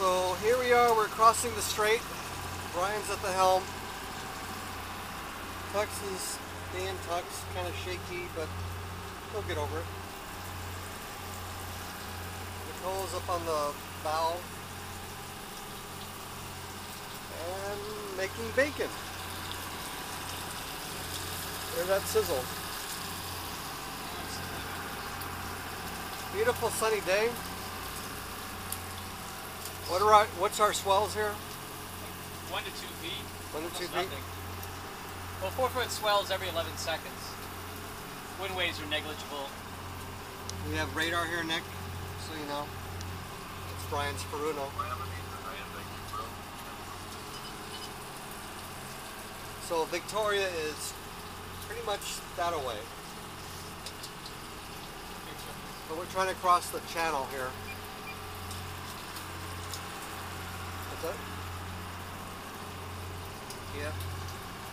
So here we are, we're crossing the strait. Brian's at the helm. Tux is being Tux, kind of shaky, but he'll get over it. Nicole's up on the bow and making bacon. Hear that sizzle. Beautiful sunny day. What are our, what's our swells here? One to two feet. One to two feet? nothing. Well, four foot swells every 11 seconds. Wind waves are negligible. We have radar here, Nick, so you know. It's Brian's Furuno. So Victoria is pretty much that away. But we're trying to cross the channel here. Yeah.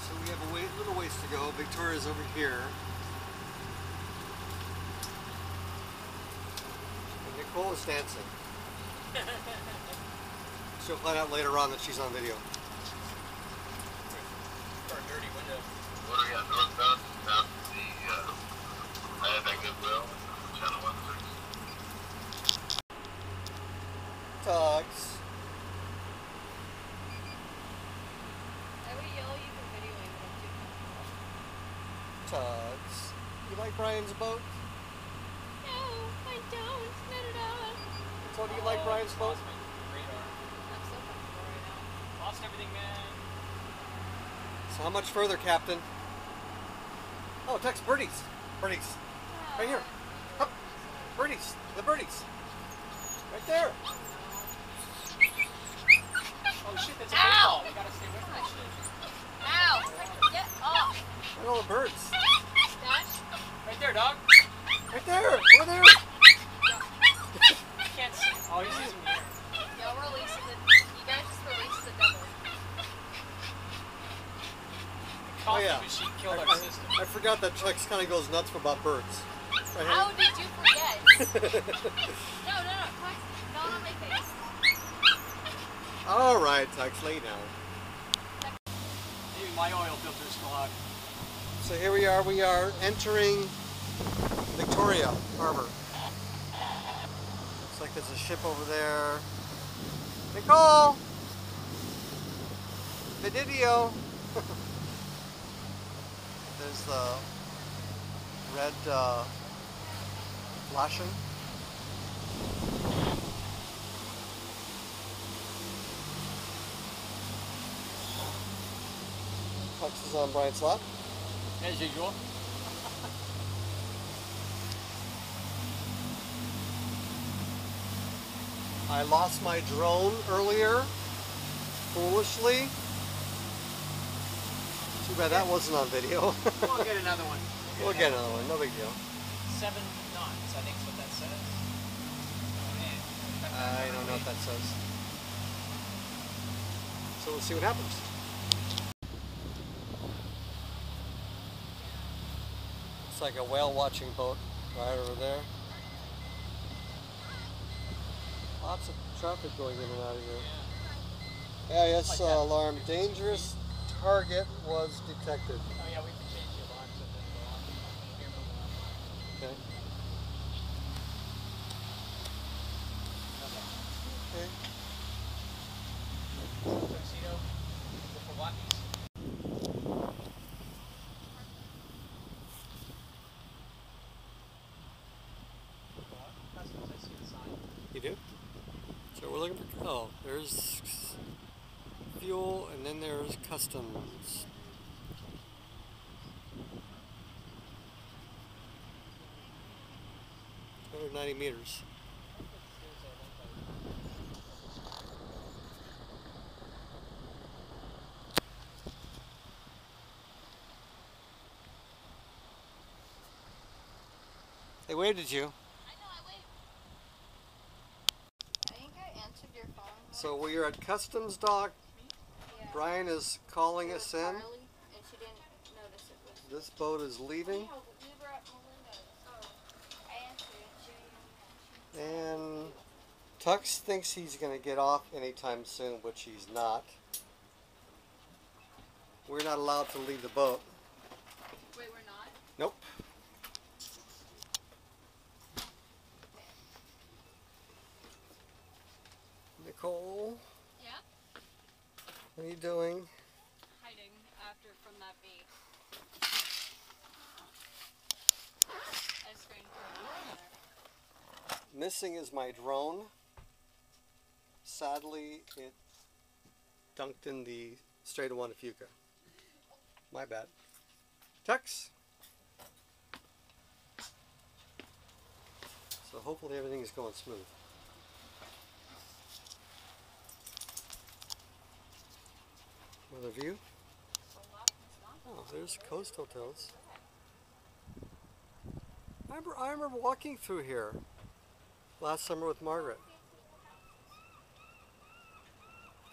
So we have a way, little ways to go. Victoria's over here. And Nicole is dancing. She'll find out later on that she's on video. Or a dirty window. What do we got northbound? Down to the, uh, I had that goodwill, channel one six. Tugs. Every yellow you can video me, but I'm too comfortable. Tugs. You like Brian's boat? No, I don't. Not at all. So do you like oh. Brian's boat? Lost radar. I'm so comfortable right now. Lost everything, man. So how much further, Captain? Oh, text birdies. Birdies. Right here. Up. Birdies. The birdies. Right there. Oh shit, that's a Ow! baseball. We gotta stay away from that shit. Ow! Get off! Look at all the birds. Dash. Right there, dog. Right there. Over there. You can't see. Oh, he's using me. Y'all release the. You guys just released the devil. Oh, yeah. machine killed I, our I- system. I forgot that Chuck's kind of goes nuts about birds. Right. How did you forget? no, no, no. Come. Not on my face. All right, Tux, lay down. Dude, my oil filter's clogged. So here we are. We are entering Victoria Harbor. Looks like there's a ship over there. Nicole! Video! there's the red uh, flashing. Tux is on Brian's lap. As usual. I lost my drone earlier, foolishly. Too bad that wasn't on video. We'll get another one. we'll get another one, no big deal. Seven knots, I think is what that says. Oh. I don't know what that says. So we'll see what happens. It's like a whale watching boat right over there. Lots of traffic going in and out of here. Yeah, yes, uh, alarm. Dangerous target was detected. Oh yeah, we can change the alarm so it doesn't go off. Here, move on. Okay. Okay. Okay. Tuxedo. Go for walkies. Customs, I see the sign. You do? So we're looking for, oh, there's fuel and then there's customs. Hundred ninety meters. They waved at you. I know, I wait. I think I answered your phone. So we are at customs dock. Brian is calling us in. This boat is leaving. And Tux thinks he's going to get off anytime soon, which he's not. We're not allowed to leave the boat. Wait, we're not? Nope. Nicole, Yeah? what are you doing? Hiding after from that bait. I screened for there. Missing is my drone. Sadly, it dunked in the Strait of Juan de Fuca. My bad. Tux. So hopefully everything is going smooth. Another view. Oh, there's Coast Hotels. I remember, I remember walking through here last summer with Margaret.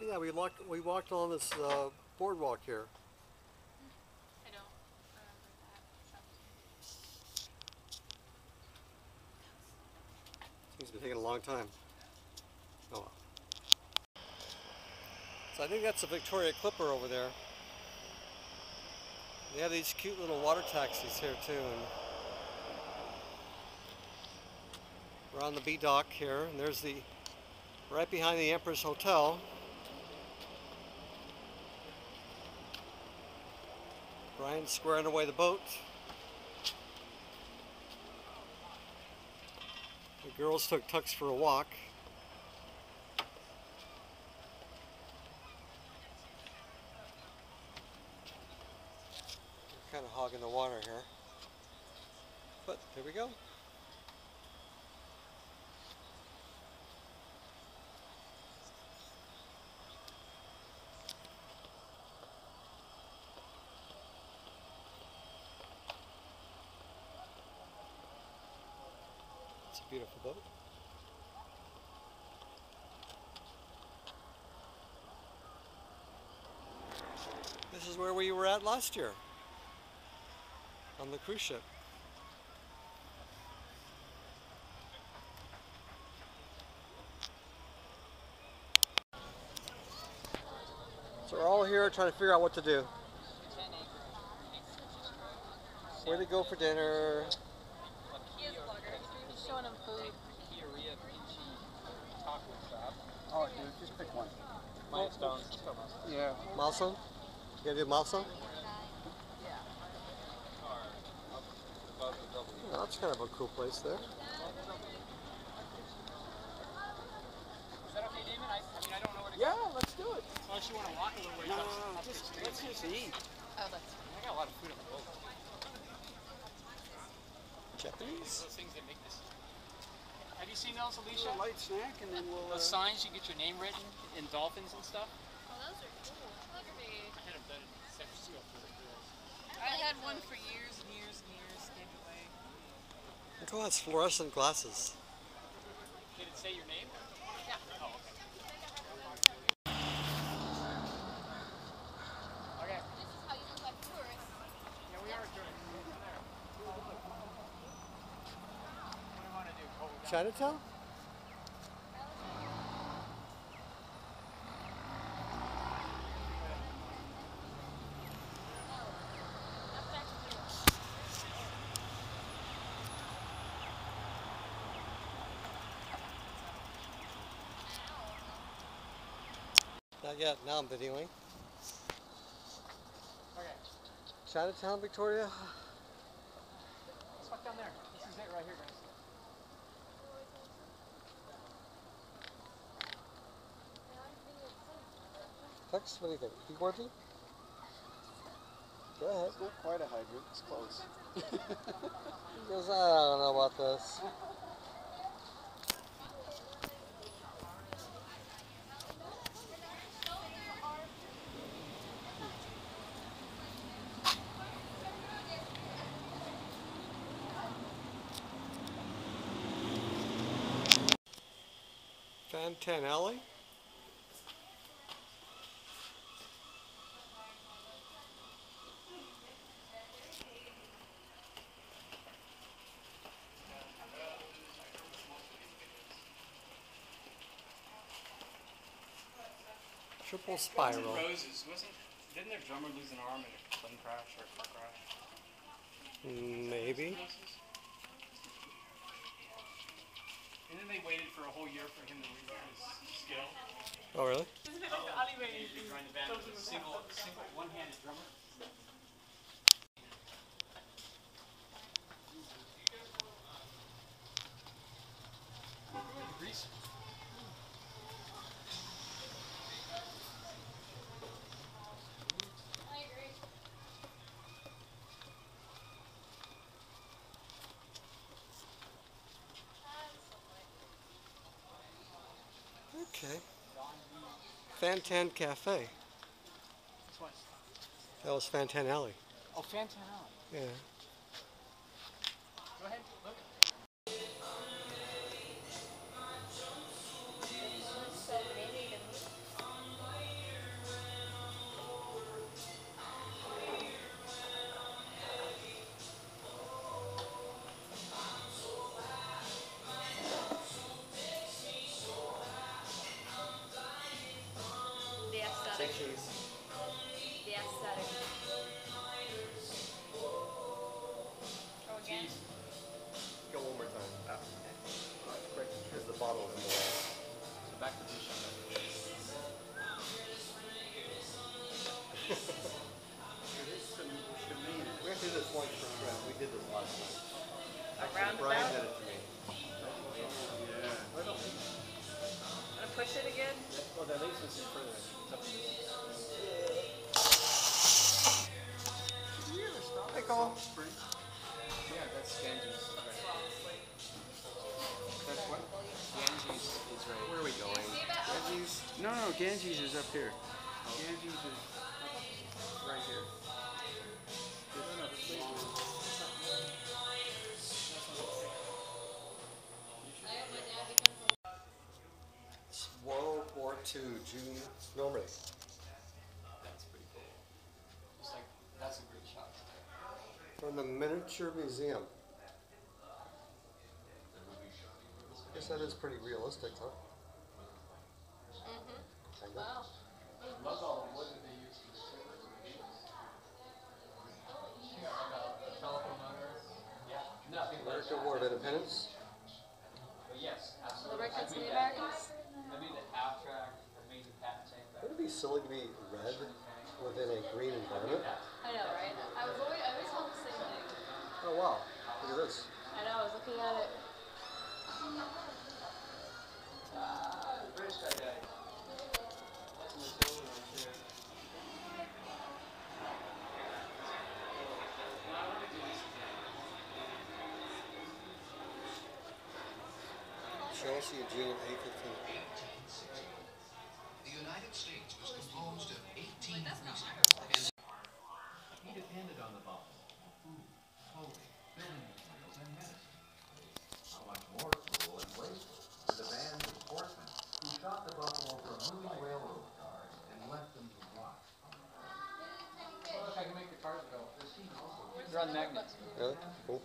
Yeah, we walked we walked on this uh, boardwalk here. I don't remember that. Seems to be taking a long time. Oh well. So I think that's a Victoria Clipper over there. They have these cute little water taxis here too, and we're on the B dock here, and there's the right behind the Empress Hotel. Brian's squaring away the boat. The girls took Tux for a walk. Kind of hogging the water here. But there we go. Beautiful boat. This is where we were at last year on the cruise ship. So we're all here trying to figure out what to do. Where to go for dinner. He is a vlogger. He's showing him food. Kioria Pinchy taco shop. Oh, dude, just pick one. Milestones. Yeah. Milestone? You gonna do milestone? Above the W. Oh, that's kind of a cool place there. Is that okay, Damon? I, I mean, I don't know where to Yeah, let's do it. Unless you want to walk a little ways No, up, no, no, just, let's just eat. Oh, that's I got a lot of food on the boat. Japanese? Those things that make this. Have you seen those, Alicia? A light snack and then we'll. Those Uh, signs you get your name written in dolphins and stuff. Oh, those are cool. Clever me. I had them done in San Francisco for the girls. I had one for years and years and years, gave away. Look at all those fluorescent glasses. Did it say your name? Yeah. Oh, okay. Okay. This is how you look like tourists. Yeah, we are doing it. There. What do you want to do? Hold down. Chinatown? Not yet. Now I'm videoing. Okay. Chinatown, Victoria? Let's walk down there. This is it right here, guys. Tux, what do you think? Be worthy? Go ahead. it's not quite a hydrant. It's close. He goes, I don't know about this. Fantan Alley? Triple Guns N' spiral. Roses wasn't. Didn't their drummer lose an arm in a plane crash or a car crash? Maybe. And then they waited for a whole year for him to relearn his skill. Oh, really? Isn't it like the alleyway He in joined the band Children with a single, single one-handed drummer. Okay. Fantan Cafe. That was Fantan Alley. Oh, Fantan Alley. Yeah. Ganges is up here. Ganges is right here. I hope my dad becomes a It's World War II, June, Normandy. That's pretty cool. It's like, that's a great shot. From the Miniature Museum. I Guess that is pretty realistic, huh? Chelsea, June 8th, The United States was composed of 18 regions. He depended on the buffalo for food, clothing, building materials, and medicine. How much more cruel and wasteful were the band of horsemen who shot the buffalo from moving railroad cars and left them to rot. Look, I can make the cars go. They're on magnets. Really? Cool.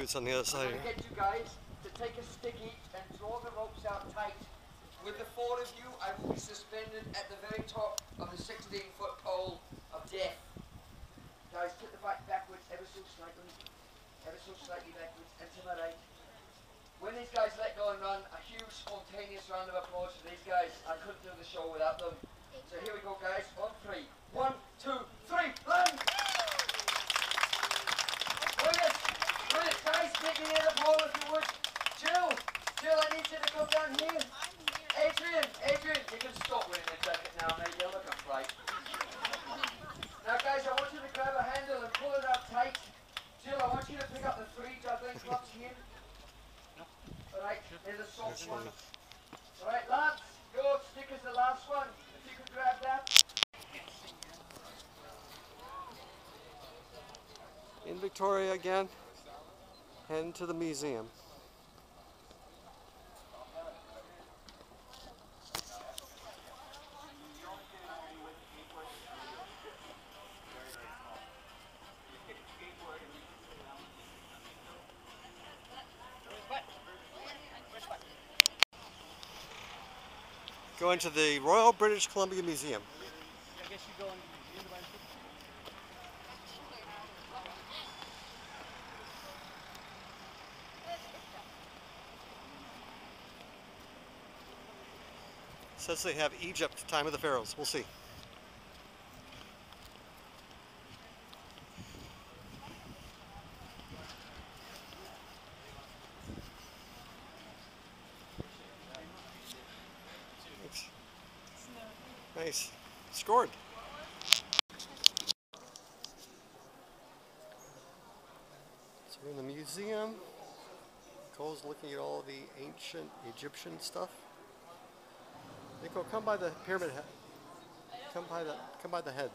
It on the other I'm side going to get you guys to take a sticky and draw the ropes out tight. With the four of you, I will be suspended at the very top of the 16 foot pole of death. Guys, put the back backwards ever so slightly. Ever so slightly backwards and to my right. When these guys let go and run, a huge spontaneous round of applause for these guys. I couldn't do the show without them. So here we go, guys. On three. One, two, three, land! Brilliant! Brilliant! Guys, take me near the pole if you would. Jill! Jill, I need you to come down here. Adrian! Adrian! You can stop winning a jacket now, mate. You're looking fright. Now, guys, I want you to grab a handle and pull it out tight. Jill, I want you to pick up the three juggling clubs here. Alright, there's a soft one. Alright, lads, your stick is the last one. If you could grab that. In Victoria again, heading to the museum. Going to the Royal British Columbia Museum. I guess you go in the museum by Says they have Egypt, time of the pharaohs. We'll see. Nice. Scored. So we're in the museum. Cole's looking at all the ancient Egyptian stuff. Nico, come by the pyramid head. Come by the come by the head.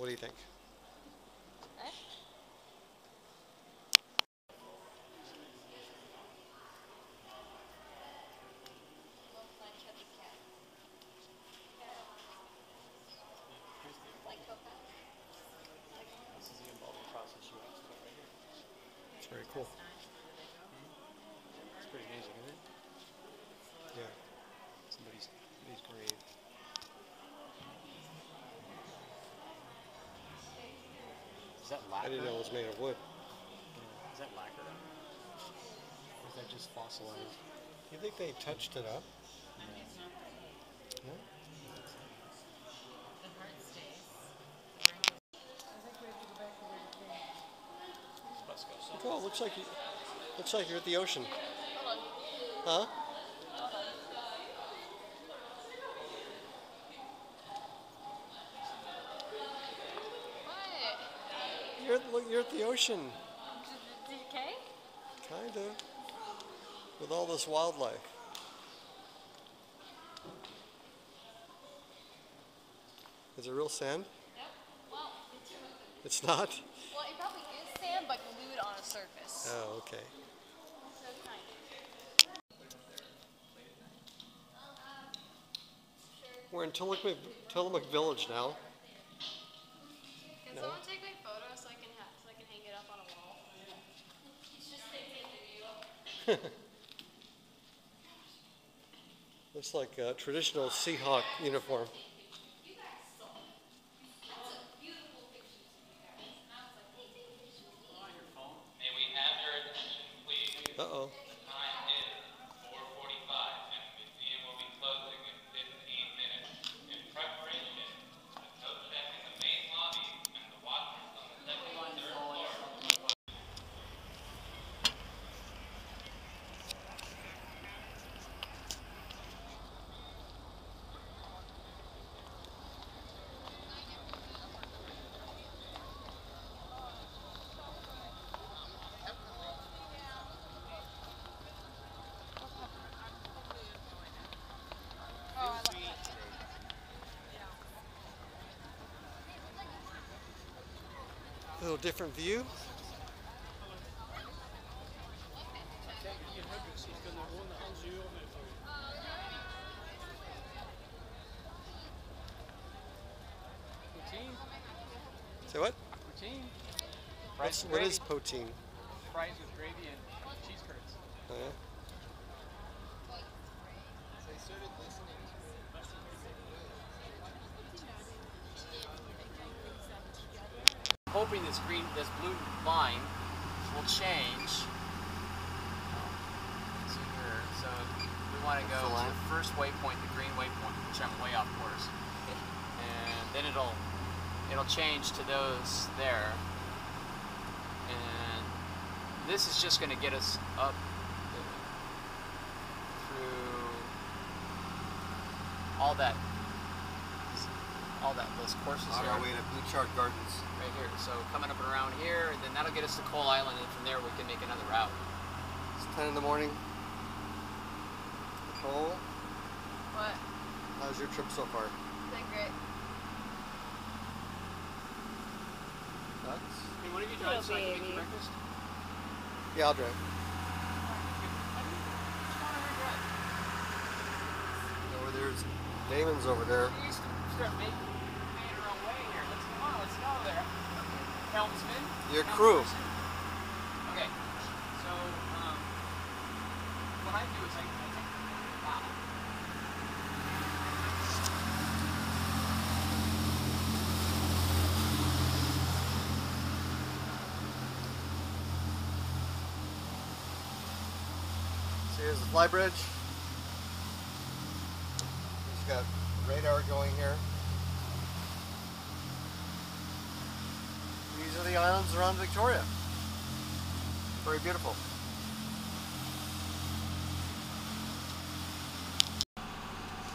What do you think? This is the involving process you asked about right here. It's very cool. It's pretty amazing, isn't it? Yeah. Somebody's, somebody's grave. Is that I didn't know it was made of wood. Yeah. Is that lacquer? Or is that just fossilized? You think they touched it up? No? Let's go. So, Cool. Looks like you. Looks like you're at the ocean. Huh? You're at the ocean, Okay? kind of, with all this wildlife. Is it real sand? Yep. Well, it's, It's not? well, it probably is sand, but glued on a surface. Oh, okay. We're in Tillamook, Tillamook Village now. Like a traditional Seahawk uniform. May we have your attention, please? Uh-oh. Time is 4:45, and the museum will be closing in 15 minutes. In preparation, the coat check in the main lobby and the watchers on the second and third floor Oh, I love that. A little different view. Say what? Poutine. What's, Fries what poutine? Fries with gravy and cheese curds. Oh, yeah? Hoping this green, this blue line will change. Um, let's see here. So we want to go to the first waypoint, the green waypoint, which I'm way off course, and then it'll it'll change to those there. And this is just going to get us up uh, through all that all that those courses On here our way to Butchart Gardens. right here. So coming up and around here, and then that'll get us to Coal Island, and from there we can make another route. It's 10 in the morning. Nicole, What? how's your trip so far? Is great? Nuts? Hey, one of you Little drive so I can make you breakfast? Yeah, I'll drive. Over there's Damon's over there. We used to start making made our own way here. Let's come on, let's go there. Helmsman. Your crew. helmsperson. Okay. So um, what I do is I, I take wow. See, here's the fly bridge. He's got radar going here. These around Victoria. Very beautiful.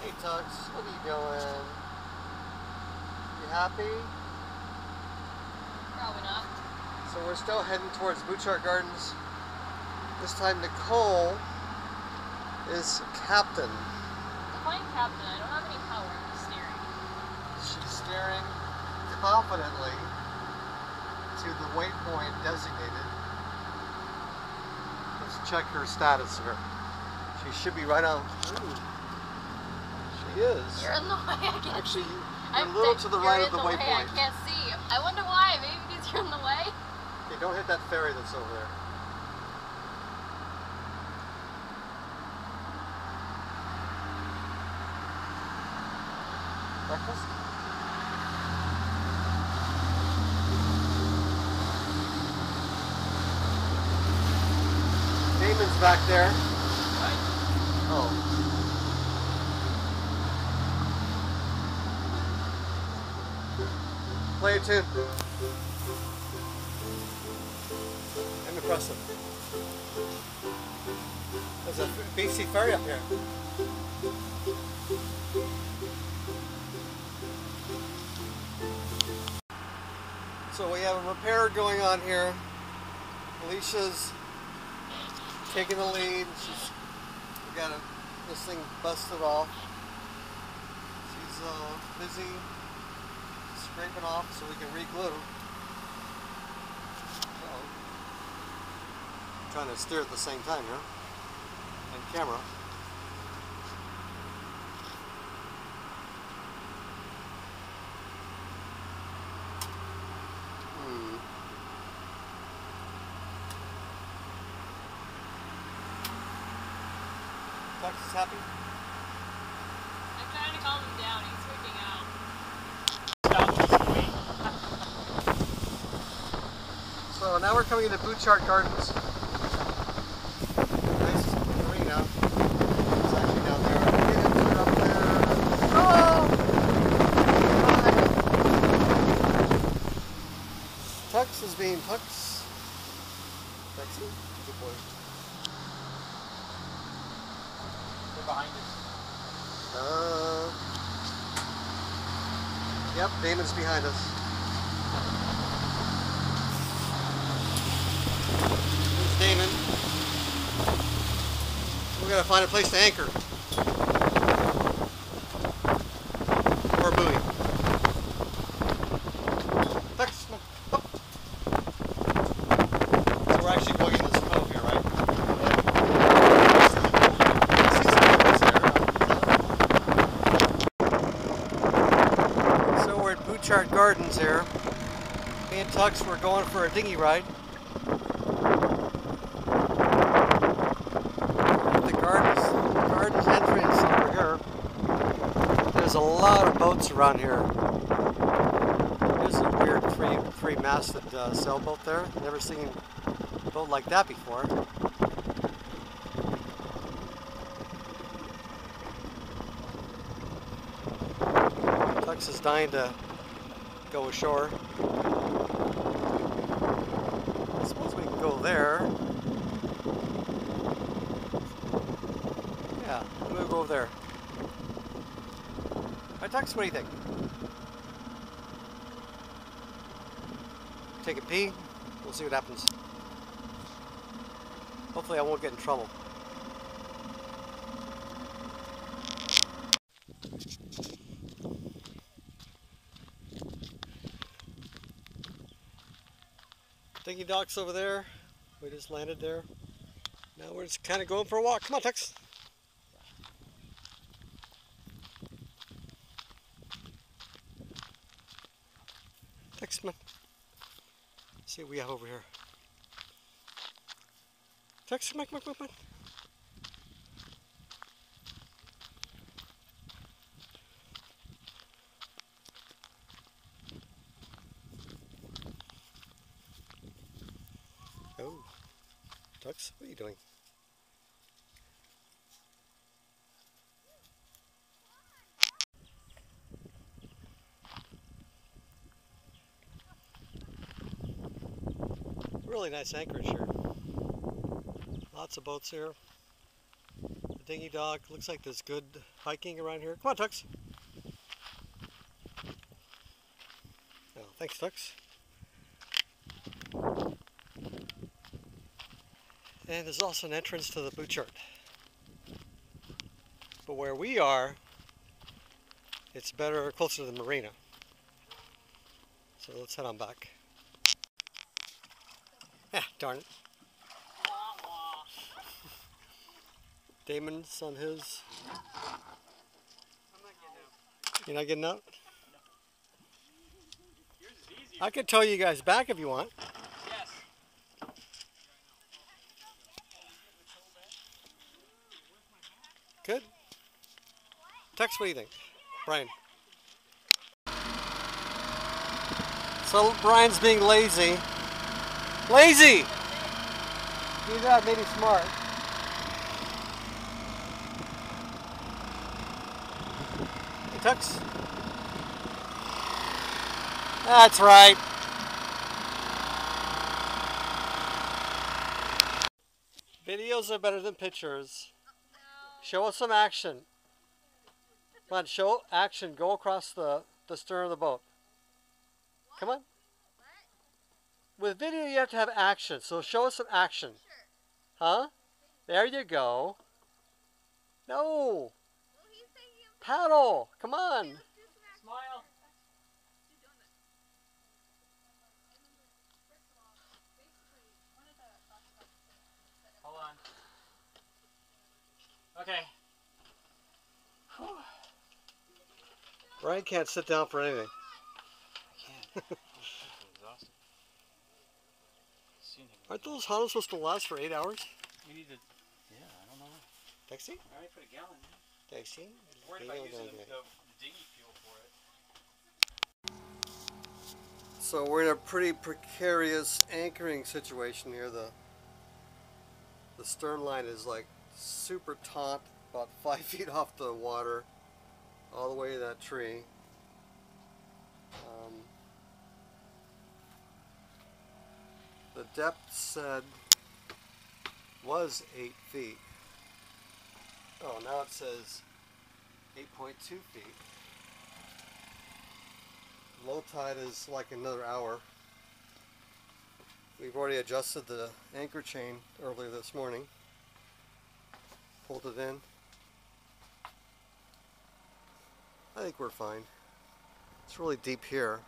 Hey Tux, what are you doing? You happy? Probably not. So we're still heading towards Butchart Gardens. This time Nicole is captain. Define captain. I don't have any power. I'm steering. She's steering confidently waypoint designated. Let's check her status here. She should be right on. Ooh. She is. You're in the way. I can't Actually, see. you're I'm a little to the right of the way. I can't see. I wonder why. Maybe because you're in the way. Okay, don't hit that ferry that's over there. Breakfast? Damon's back there. Oh. Play a tune. I'm impressive. There's a BC ferry up here. So we have a repair going on here. Alicia's taking the lead. She's got a, this thing busted off. She's uh, busy scraping off so we can re-glue. So, trying to steer at the same time here and camera. Hmm. Tux is happy? I'm trying to calm him down. He's freaking out. So now we're coming into Butchart Gardens. Nice marina. It's actually down there. Kids are up there. Oh! Hi. Tux is being Tux. Tuxy? Good boy. They're behind us. Uh, Damon's behind us. There's Damon. We gotta find a place to anchor. Or a buoy. Tux, come on, up. So we're actually going in this cove here, right? I see some boats there. So we're at Butchart Gardens here. Were going for a dinghy ride. The gardens, gardens entrance over here. There's a lot of boats around here. There's a weird three three masted uh, sailboat there. Never seen a boat like that before. Tux is dying to go ashore. I suppose we can go there. Yeah, we'll go over there. Tux, what do you think? Take a pee. We'll see what happens. Hopefully I won't get in trouble. Dingy docks over there. We just landed there. Now we're just kind of going for a walk. Come on, Tux. Tux, come on. see what we have over here. Tux, come on, come on, come on, come on. Oh, Tux, what are you doing? Really nice anchorage here. Lots of boats here. The dinghy dock. Looks like there's good hiking around here. Come on, Tux. Oh, thanks, Tux. And there's also an entrance to the Butchart. But where we are, it's better closer to the marina. So let's head on back. Darn it. Damon's on his. You're not getting out? I could tow you guys back if you want. Yes. Good. Tux, what do you think? Brian. So Brian's being lazy. Lazy! Do that, maybe smart. Hey, Tux. That's right. Videos are better than pictures. Show us some action. Come on, show action. Go across the, the stern of the boat. Come on. with video you have to have action. So show us some action. Huh? There you go. No. Paddle. Come on. Smile. Hold on. Okay. Brian can't sit down for anything. I can't. I'm exhausted. Seen him. Aren't those huddles supposed to last for eight hours? We need to. Yeah, I don't know. Taxi? I already put a gallon in. Taxi? Worried about using no, the, the dinghy fuel for it. So we're in a pretty precarious anchoring situation here. The the stern line is like super taut, about five feet off the water, all the way to that tree. Um, the depth said was eight feet. Oh, now it says 8.2 feet. Low tide is like another hour. We've already adjusted the anchor chain earlier this morning. Pulled it in. I think we're fine. It's really deep here.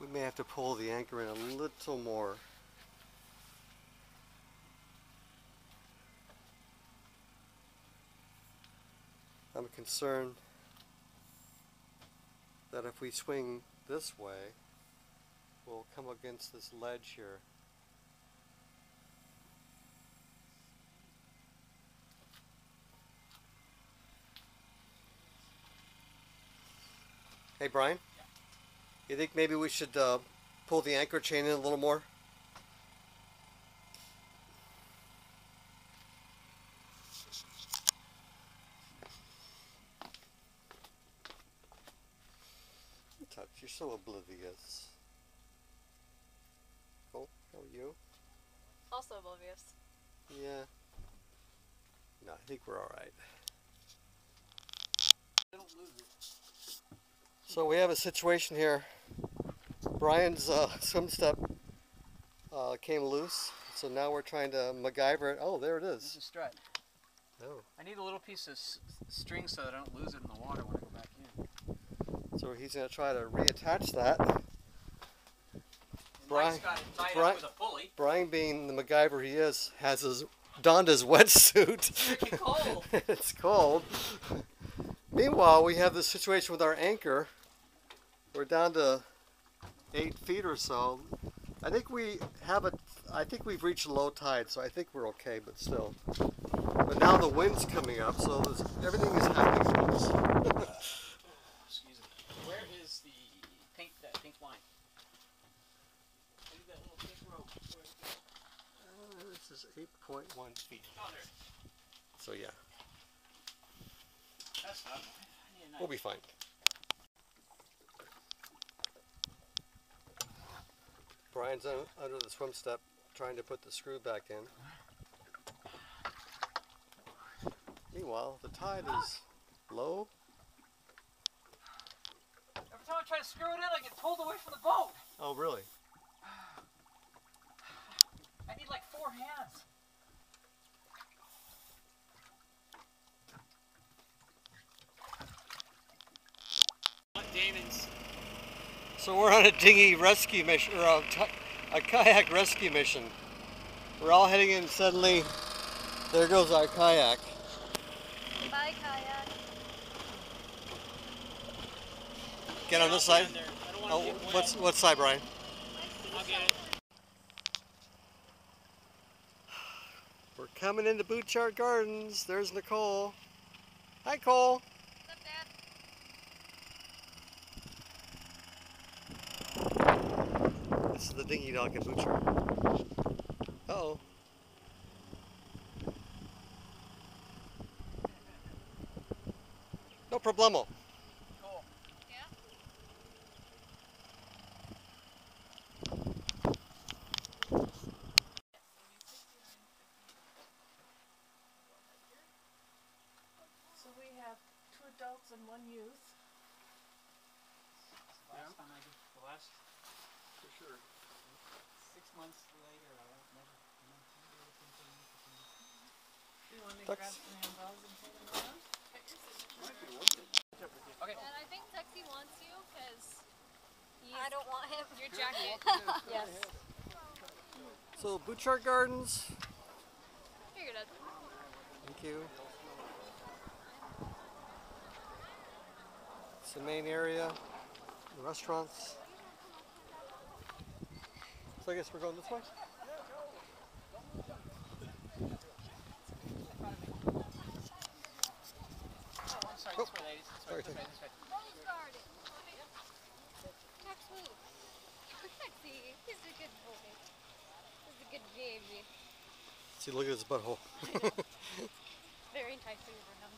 We may have to pull the anchor in a little more. I'm concerned that if we swing this way, we'll come against this ledge here. Hey Brian, you think maybe we should uh, pull the anchor chain in a little more? Touch, you're so oblivious. Oh, how are you? Also oblivious. Yeah. No, I think we're all right. So we have a situation here. Brian's uh, swim step uh, came loose, so now we're trying to MacGyver it. Oh, there it is. This is. strut. Oh, I need a little piece of s- string so that I don't lose it in the water when I go back in. so he's going to try to reattach that. Brian- Mike's got it tied Brian- with a pulley. Brian, being the MacGyver he is, has his donned his wetsuit. Freaking cold. it's cold. Meanwhile, we have this situation with our anchor. We're down to eight feet or so. I think we have a. I think we've reached low tide, so I think we're okay. But still. But now the wind's coming up, so everything is happening at once. Excuse me. Where is the pink that pink line? That little pink rope. Where'd it go? Uh, this is 8.1 feet. Oh, there. So yeah, That's not. I need a knife. we'll be fine. Brian's un- under the swim step trying to put the screw back in. Meanwhile, the tide is low. Every time I try to screw it in, I get pulled away from the boat. Oh, really? I need like four hands. Damon's. So we're on a dinghy rescue mission, or a kayak rescue mission. We're all heading in. Suddenly, there goes our kayak. Bye, kayak. Get on this side. Oh, to get wet. what's what side, Brian? I'll get it. We're coming into Butchart Gardens. There's Nicole. Hi, Cole. What's up, Dad? Dinghy dock in Butchart. Uh oh. No problemo. Cool. Yeah? So we have two adults and one youth. Last time fast. For sure. Six months later, I don't never. Do you want me to grab some umbrellas and take them around? Okay. And I think Texie wants you because I don't want him. Your jacket. yes. So Butchart Gardens. Figured it. Thank you. It's the main area, the restaurants. So I guess we're going this way? Oh, I'm sorry. This way, oh. ladies. This way. Sorry, This way. This way. Rose garden. Texie. Texie. He's a good boy. He's a good baby. See, look at his butthole. Very enticing for him.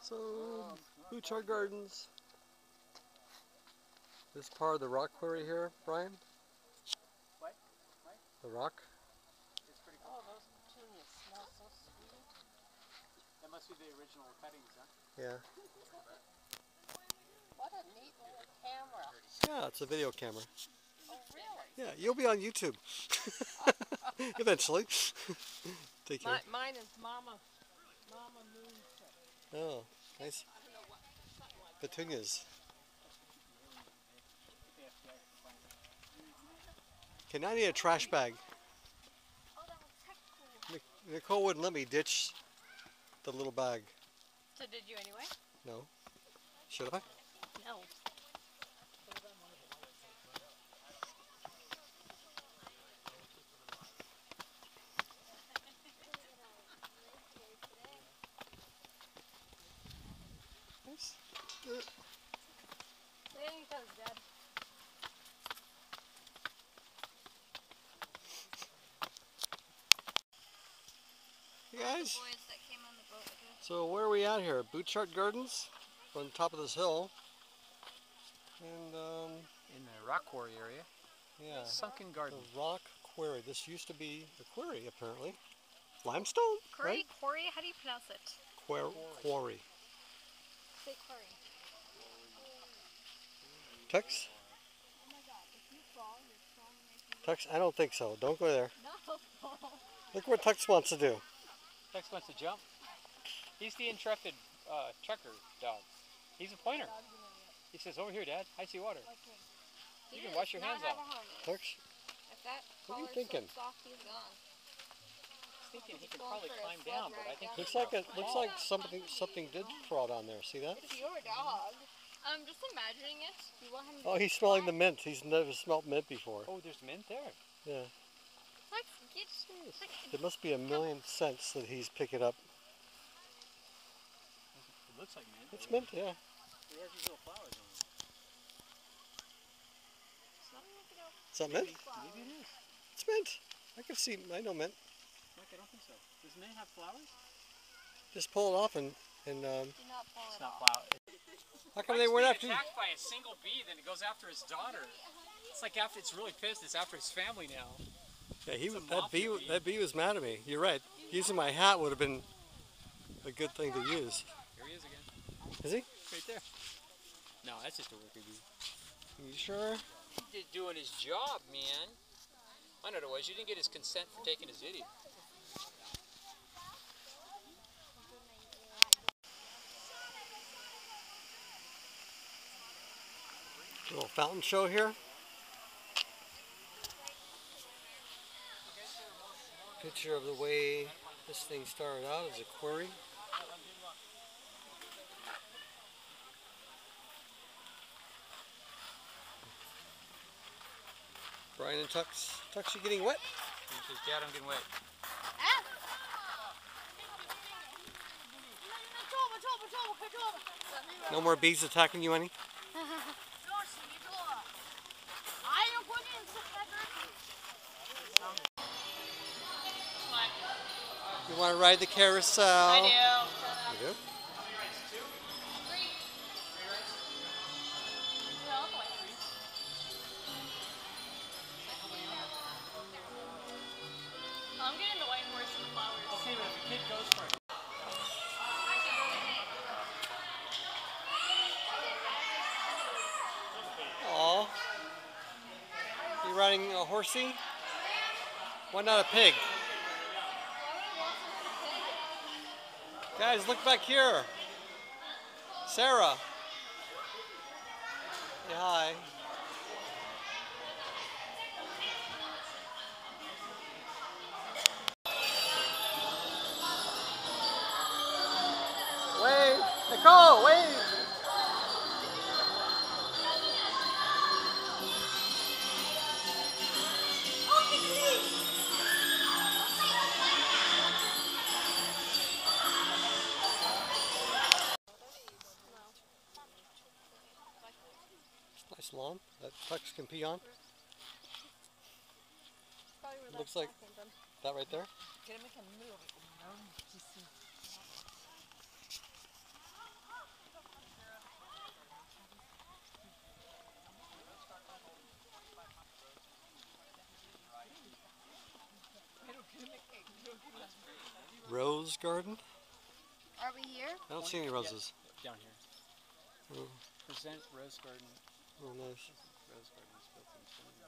So, Butchart Gardens. This part of the rock quarry here, Brian? What? What? The rock? It's pretty cool. Oh, those petunias smell so sweet. That must be the original cuttings, huh? Yeah. What a neat little camera. Yeah, it's a video camera. Oh, really? Yeah, you'll be on YouTube. Eventually. Take care. Mi- mine is Mama, Mama Moon. Oh, nice. Petunias. Okay, now I need a trash bag. Oh, Nicole wouldn't let me ditch the little bag. So did you anyway? No. Should I? No. Nice. Say any toes, Dad. Hey guys, Boys that came on the boat with us. so where are we at here? Butchart Gardens? On top of this hill. And, um, In the rock quarry area. yeah. Sunken garden. The rock quarry. This used to be a quarry, apparently. Limestone, Quarry? right? Quarry? How do you pronounce it? Quar- quarry. Say quarry. Tux? Oh my god, if you fall, you're falling like Tux? I don't think so. Don't go there. No. Look what Tux wants to do. Tex wants to jump. He's the intrepid uh, trucker dog. He's a pointer. He says, over here, Dad. I see water. You can wash your hands off. Tux? If that What are you thinking? slips off, he's gone. Thinking he could probably climb down, but I think Looks like it. Looks like something something did crawl down there. See that? It's your dog. I'm just imagining it. You want him to Oh, he's smelling the mint. He's never smelled mint before. Oh, there's mint there. Yeah. like get like, There must be a million cents that he's picking up. It looks like mint. It's mint, yeah. It has these little flowers on it. Is that mint? Maybe it is. It's mint. I can see. I know mint. Mike, I don't think so. Does mint have flowers? Just pull it off and and um. do not pull It's it not off. flower. How come they weren't after you? attacked by a single bee, then it goes after his daughter. It's like after it's really pissed. It's after his family now. Yeah, he was that bee. bee. That bee was mad at me. You're right. Using my hat would have been a good thing to use. Is he? right there. No, that's just a worker bee. You sure? He's doing his job, man. I know was. You didn't get his consent for taking his video. Little fountain show here. Picture of the way this thing started out as a quarry. Brian and Tux. Tux, you getting wet? He says, Dad, I'm getting wet. Ah! No more bees attacking you any? You want to ride the carousel? I do. You do? Riding a horsey? Why not a pig? Guys, look back here. Sarah. Say hi. Wave! Nicole, wave! Can pee on. Looks like that right there. Rose garden? Are we here? I don't see any roses. Down here. Present Rose Garden. oh nice. Rose Garden is built in stone.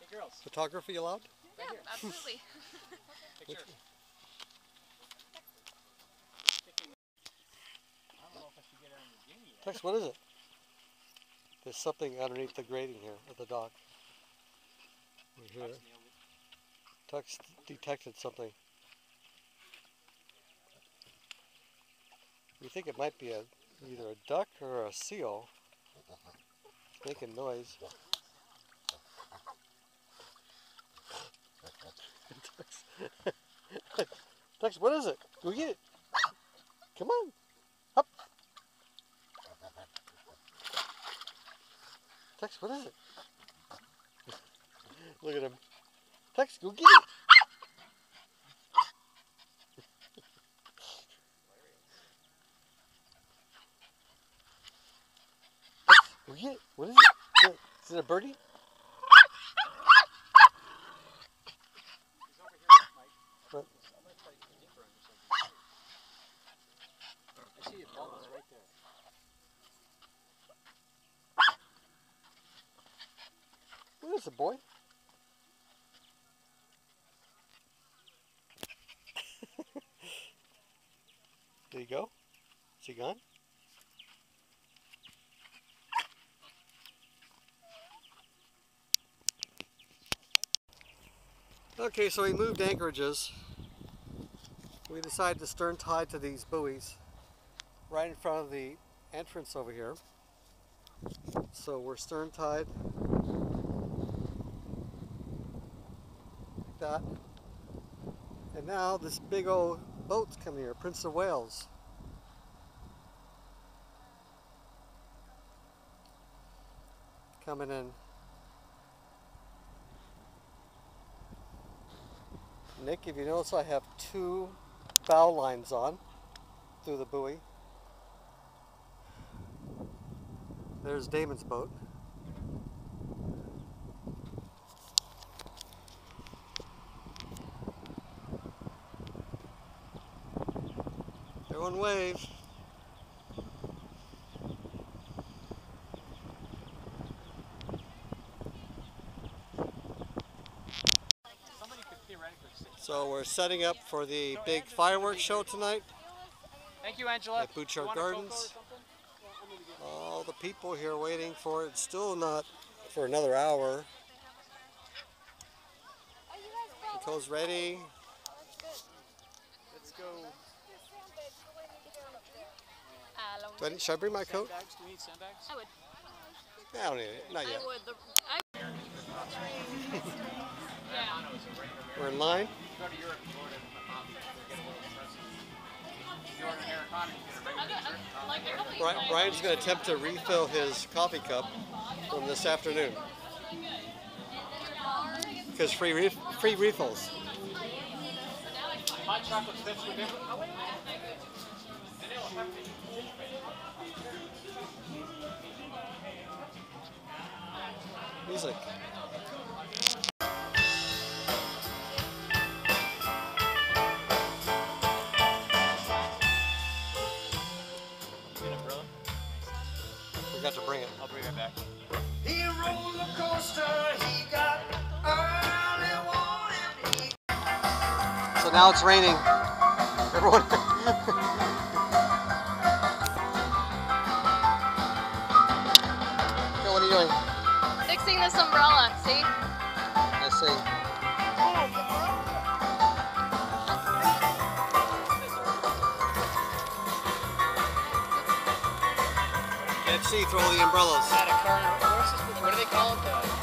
Hey girls, Photography allowed? Yeah, absolutely. picture. Tux, what is it? There's something underneath the grating here at the dock. We hear it. Tux detected something. We think it might be a either a duck or a seal. Making noise. Tux, what is it? Go get it. Come on. Up. Tex, what is it? Look at him. Tex, go get it. What is it? Is it, is it a birdie? What? I see it bubbles right there. What is it, boy? Did he go? Is he gone? Okay, so we moved anchorages. We decided to stern tie to these buoys right in front of the entrance over here. So we're stern tied like that. And now this big old boat's coming here, Prince of Wales. Coming in. Nick, if you notice I have two bow lines on through the buoy. There's Damon's boat. Everyone wave. Somebody could theoretically say. So we're setting up for the big fireworks show tonight. Thank you, Angela. At Butchart You want a Cocoa or Gardens. All the people here waiting for it. Still not for another hour. Nicole's ready. Let's go. Do I, need- should I bring my coat? Do we need sandbags? I would. I don't need it. Not yet. I would. The, I. We're in line. Go to Europe, Florida, get a little impressive. You order an Americano, you get a I regular got, like a couple of Brian's going to attempt to refill his coffee cup from this afternoon. Because free, ref- free refills. Hot chocolate chips with different. Oh, wait, wait. to bring it. I'll bring it back. He rolled the coaster, he got early warning. So now it's raining. Everyone. Phil, what are you doing? Fixing this umbrella, see? I see. See the umbrellas. Got a car. What do they call it? The,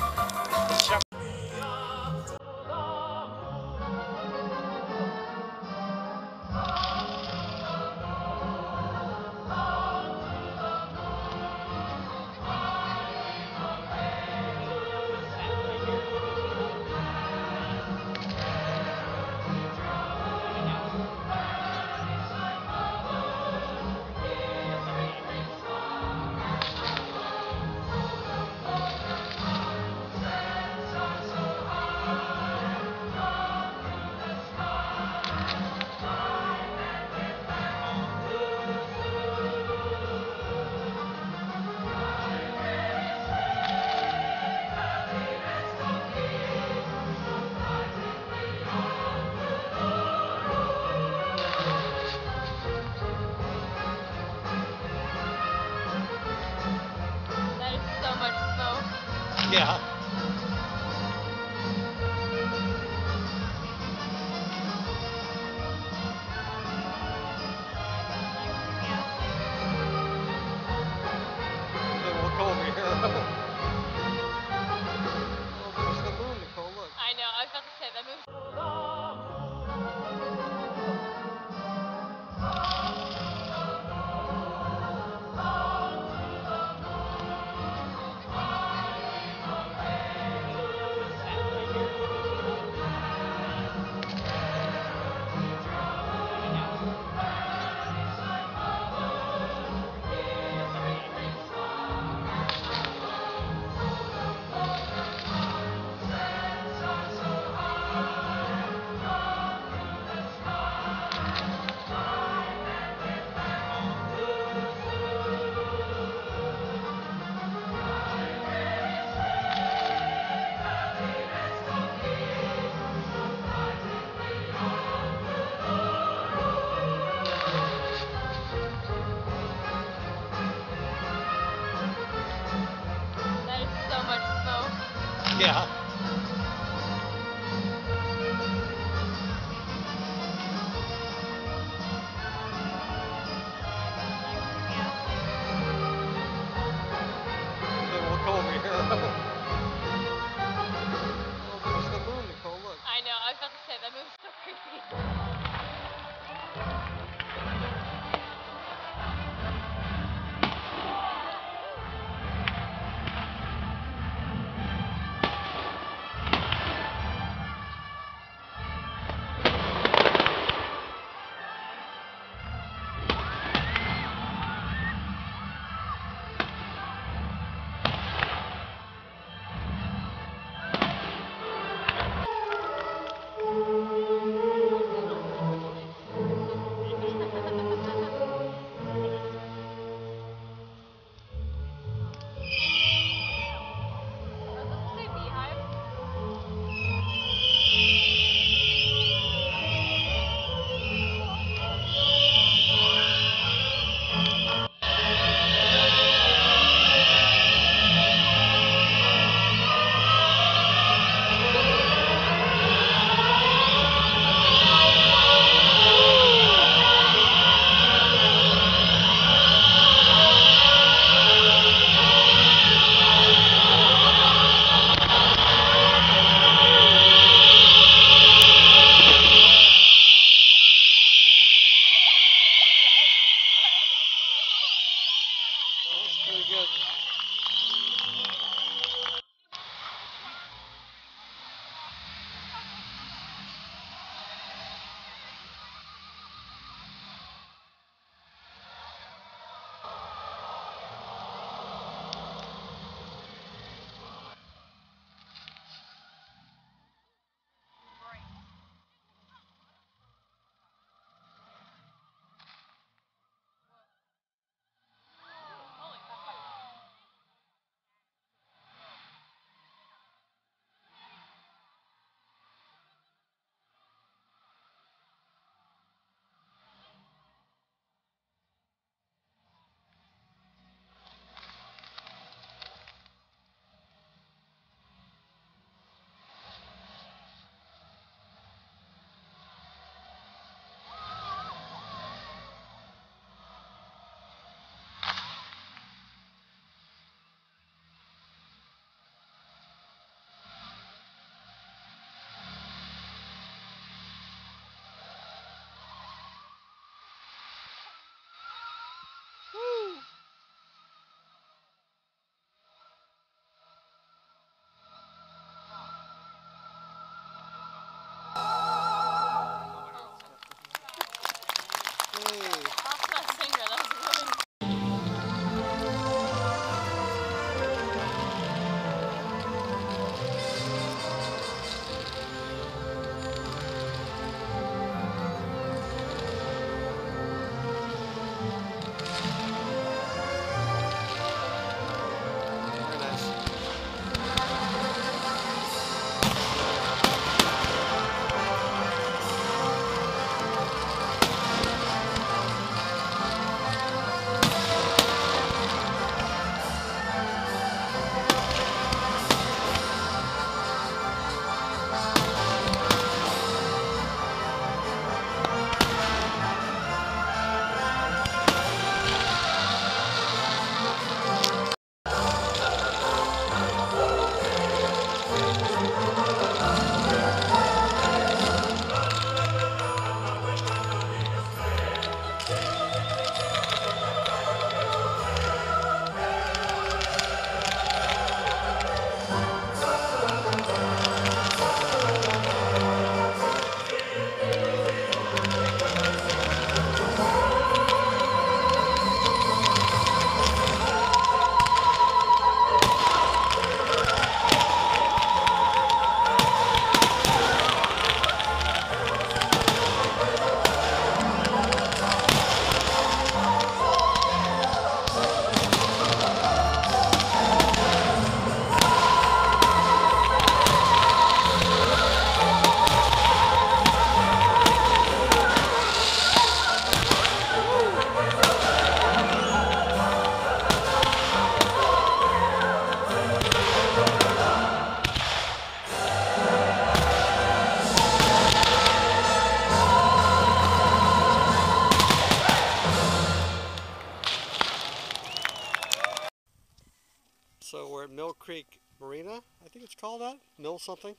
Creek Marina, I think it's called that. Mill something.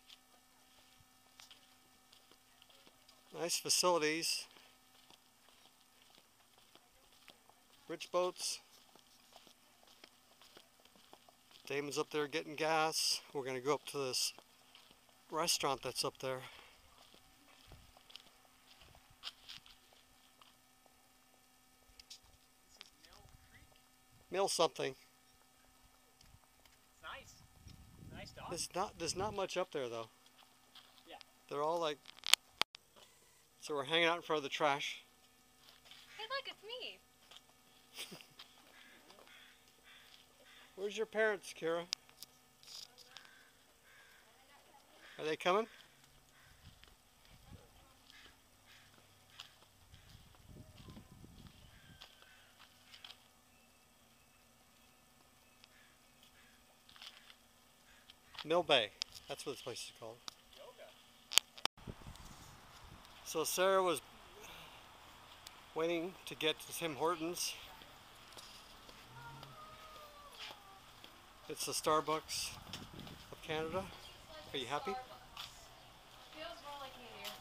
Nice facilities. Rich boats. Damon's up there getting gas. We're going to go up to this restaurant that's up there. Mill something. Nice. Nice dog. There's not there's not much up there though. Yeah. They're all like So we're hanging out in front of the trash. Hey, look, it's me. Where's your parents, Kira? Are they coming? Mill Bay. That's what this place is called. So Sarah was waiting to get to Tim Hortons. It's the Starbucks of Canada. Are you happy? Feels more like New Year.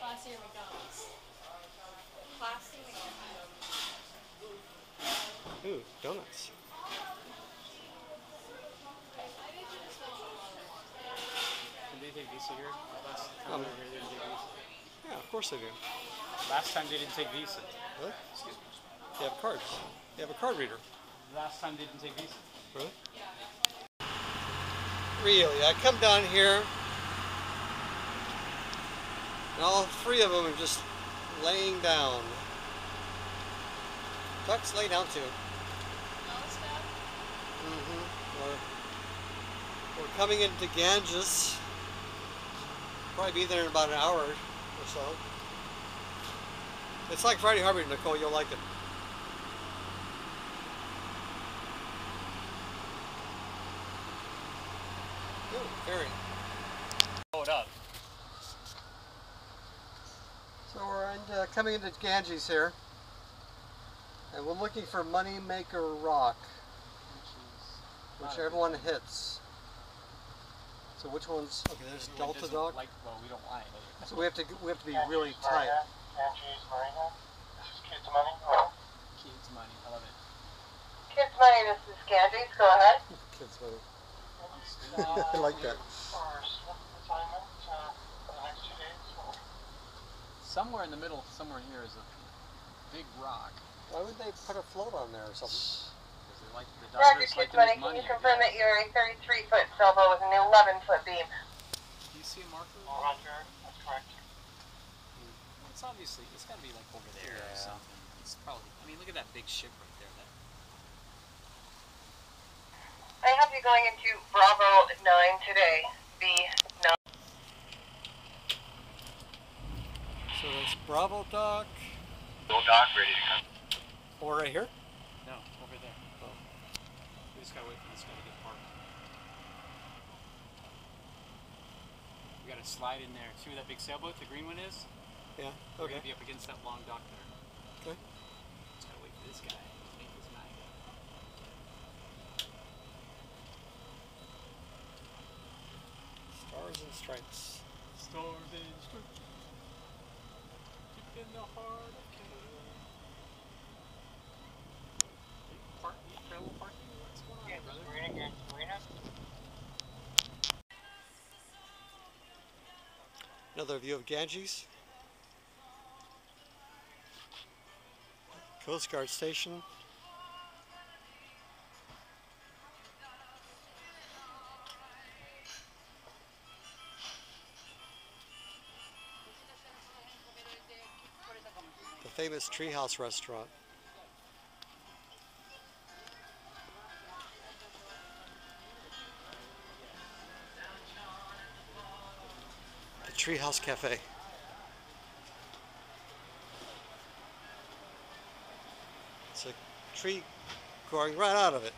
Classier McDonald's. Classy McDonald's. Ooh, donuts. Can they take Visa here? Last time Um, we were here, they didn't take Visa. Yeah, of course they do. Last time they didn't take Visa. Really? Excuse me. They have cards. They have a card reader. Last time they didn't take Visa. Really? Really, I come down here, and all three of them are just laying down. Ducks lay down too. Mm-hmm. We're, we're coming into Ganges. Probably be there in about an hour or so. It's like Friday Harbor, Nicole. You'll like it. Ooh, very. Blow it up. So we're in, uh, coming into Ganges here, and we're looking for Moneymaker Rock, which everyone hits. So which one's? Okay, there's Everyone Delta doesn't Dog. Like, well, we don't want it. So we have to we have to be really tight. Angie's Marina. This is Kids Money. Kids money. I love it. Kids Money, this is Candice. Go ahead. Kids money. I like that. For SWIFT assignment uh, for the next two days. Somewhere in the middle, somewhere here is a big rock. Why would they put a float on there or something? Because they like the Roger, divers like Kids to Money. Can you confirm guess. that you're a 33 foot sailboat with an 11 foot beam? Do you see a marker? Oh, Roger, that's correct. Hmm. It's obviously it's got to be like over there or something. It's probably. I mean, look at that big ship right there. That, I have you going into Bravo 9 today. B9. So that's Bravo Dock. Bill Doc ready to come. Or right here. no, over there. Oh. We just gotta wait for this guy to get parked. We gotta slide in there. See where that big sailboat, the green one is? Yeah. okay. We're gonna be up against that long dock there. Okay. Just gotta wait for this guy. Make his night. Stars and stripes. Stars and stripes. Deep in the heart Another view of Ganges. Coast Guard Station. The famous Treehouse Restaurant. Treehouse Cafe. It's a tree growing right out of it.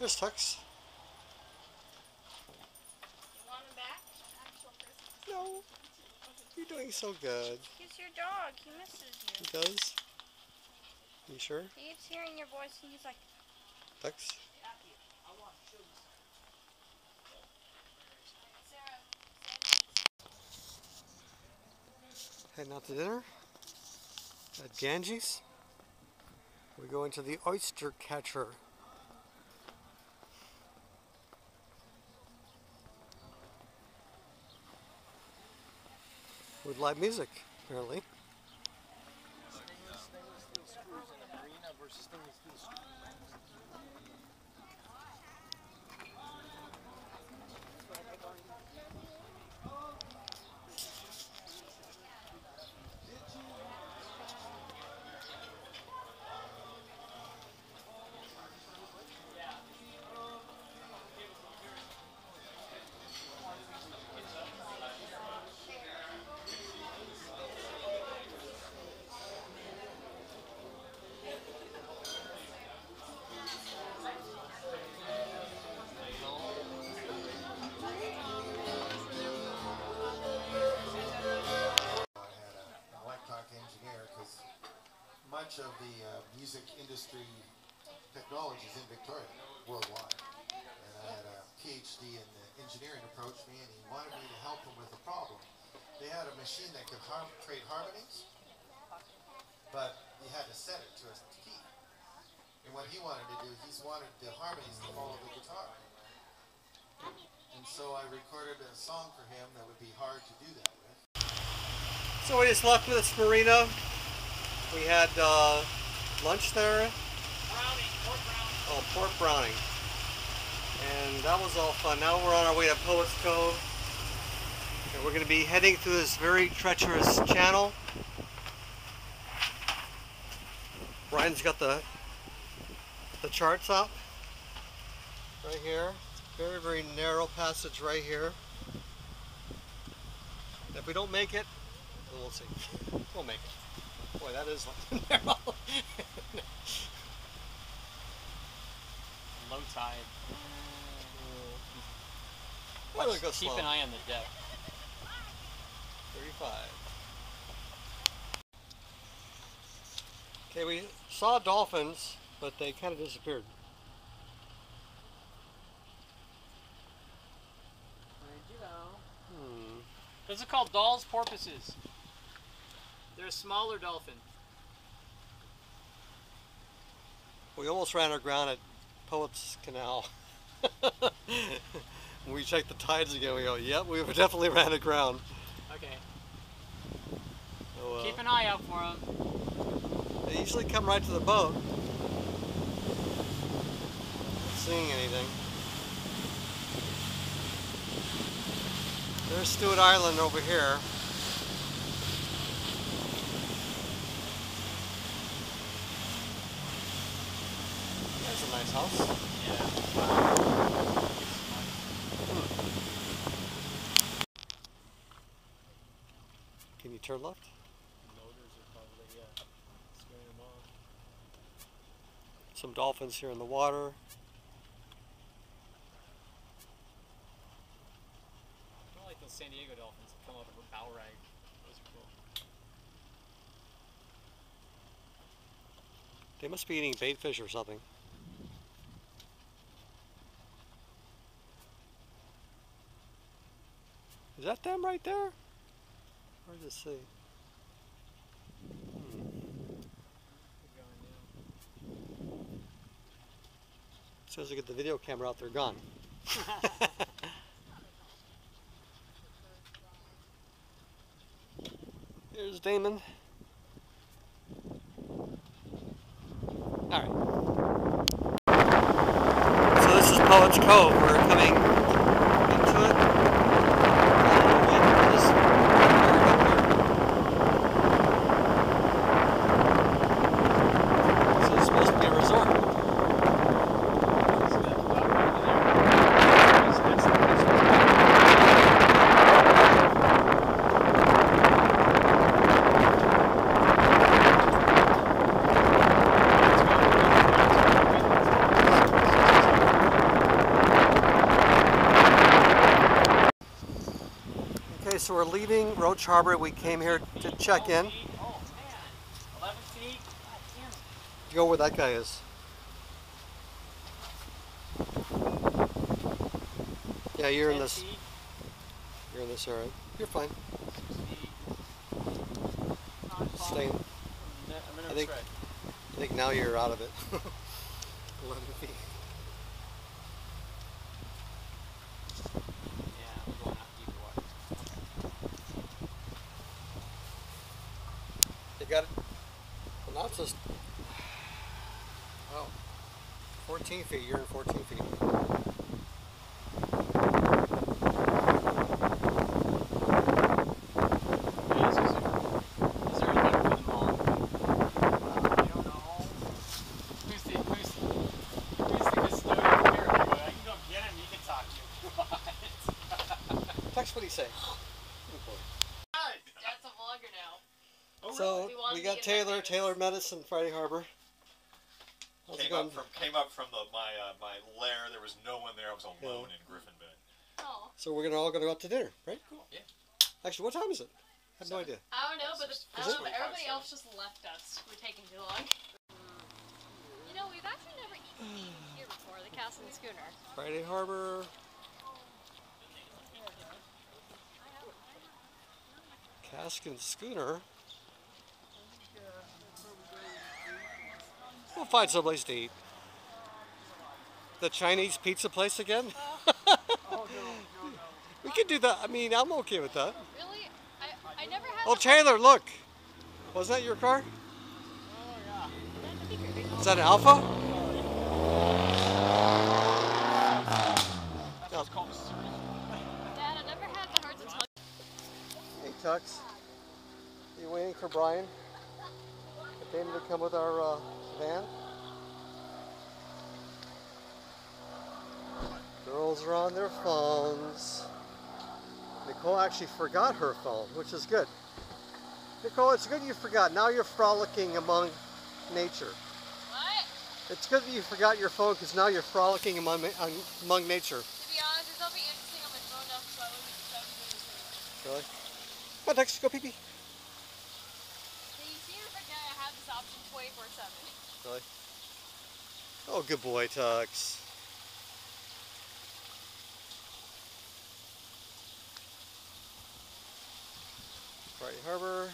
There's Tux. You're doing so good. He's your dog. He misses you. He does. You sure? He keeps hearing your voice and he's like, Ducks? Heading out to dinner at Ganges. We go into the oyster catcher. With live music, apparently. Much of the uh, music industry technology is in Victoria, worldwide. And I had a PhD in engineering approach me and he wanted me to help him with a problem. They had a machine that could har- create harmonies, but you had to set it to a key. And what he wanted to do, he wanted the harmonies to follow the guitar. And so I recorded a song for him that would be hard to do that with. So we just left with this marina. We had uh, lunch there. Oh, pork browning. And that was all fun. Now we're on our way to Poets Cove. And we're going to be heading through this very treacherous channel. Brian's got the the charts up right here. Very, very narrow passage right here. If we don't make it, we'll see. We'll make it. Boy, that is narrow. Low tide. Go Keep slow. an eye on the deck. 35. Okay, we saw dolphins, but they kind of disappeared. Hmm. Those are called Dall's porpoises. They're a smaller dolphin. We almost ran aground at Poets Canal. when we checked the tides again, we go, yep, we definitely ran aground. Okay. So, uh, Keep an eye out for them. They usually come right to the boat. Not seeing anything. There's Stuart Island over here. That's a nice house. Uh, Can you turn left? Some dolphins here in the water. I like those San Diego dolphins that come up with bow rag. Those are cool. They must be eating bait fish or something. Is that them right there? Hard to see. Hmm. As soon as I get the video camera out, they're gone. Here's Damon. Alright. So this is Poets Cove. We're coming into it. And this area up here. So it's supposed to be a resort. Roche Harbor. We came here to check in. 11 feet? God damn. Go where that guy is. Yeah, you're in this. You're in this area. You're fine. 6 feet. Not far Staying. from the- I'm in a I think- tread. I think now you're out of it. 11 feet. Yeah, we're going out deeper water. You got it. Well, now it's just. Oh. 14 feet. You're in 14 feet. Yeah, is, is, is there a limit for them all? I don't know. Who's the, who's, who's the custodian here? Well, you can go get him, you can talk to him. What? Text what he say. That's a vlogger now. So We wanted we to got get Taylor, that Taylor Medicine, Friday Harbor. How's it Came going? up from came up from the my uh, my lair. There was no one there. I was alone in Griffin Bay. Oh. So we're gonna all gonna go out to dinner, right? Cool. Yeah. Actually, what time is it? I have no idea. I don't know, but the, I don't know, everybody else just left us. We're taking too long. You know, we've actually never eaten here before, the Castle and Schooner. Friday Harbor. Cask and Schooner. We'll find someplace to eat. The Chinese pizza place again? we could do that. I mean, I'm okay with that. Really? I, I never had Oh, Taylor, look. Was that your car? That'd. Is that an Alpha? Dad, I never had the hearts and tongues. Hey, Tux. You waiting for Brian? For Damon to come with our uh, van? Girls are on their phones. Nicole actually forgot her phone, which is good. Nicole, it's good you forgot. Now you're frolicking among nature. What? It's good that you forgot your phone because now you're frolicking among, um, among nature. To be honest, it's something interesting on my phone now, so I wouldn't so I wouldn't Really? Come on, Tux, go pee pee. Hey, you seem to forget I have this option 24-7. Really? Oh, good boy, Tux. Friday Harbor.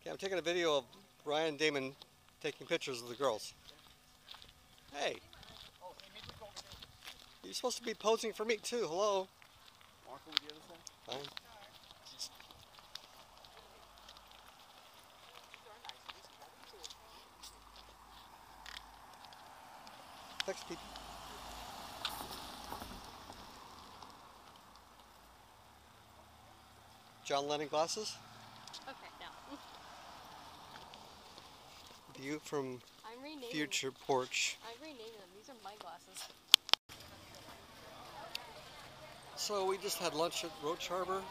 Okay, I'm taking a video of Ryan Damon taking pictures of the girls. Hey. You're supposed to be posing for me too. Hello. Walk over the other side. Fine. Text people. John Lennon glasses. Okay, now. View from future porch. I'm renaming them. These are my glasses. So we just had lunch at Roche Harbor.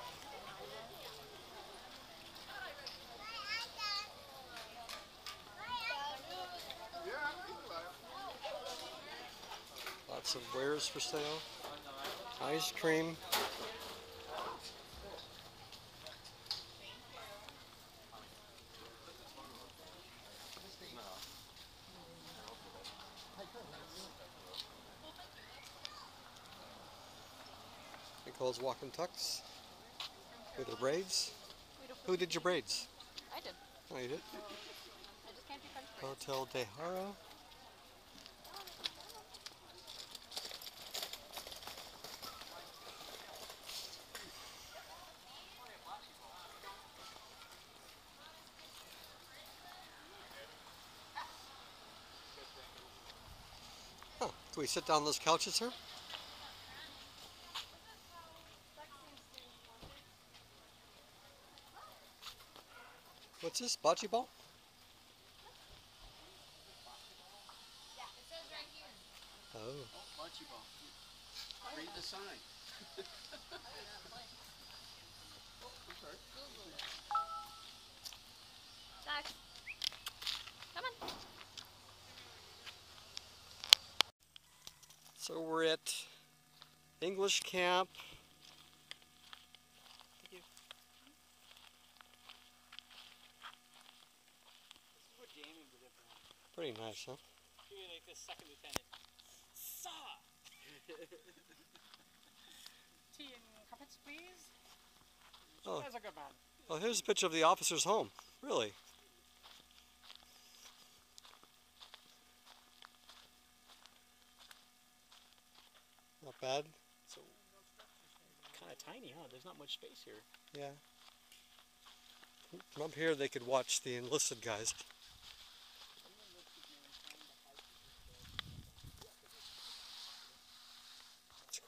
Lots of wares for sale. Ice cream. Nicole's walking tux with her braids. Who did your braids? I did. Oh, you did? I just can't do French braids. Hotel De Haro. Huh. Can we sit down on those couches here? What's this? Bocce ball? Oh. Bocce ball. Read the sign. Zach. Come on. So we're at English camp. This is what Jamie would have done. Pretty nice, huh? He was like the second lieutenant. Saw! Tea and crumpets, please. Oh. That's a good man. Oh, here's a picture of the officer's home. Really? Not bad. So, kind of tiny, huh? There's not much space here. Yeah. From up here, they could watch the enlisted guys.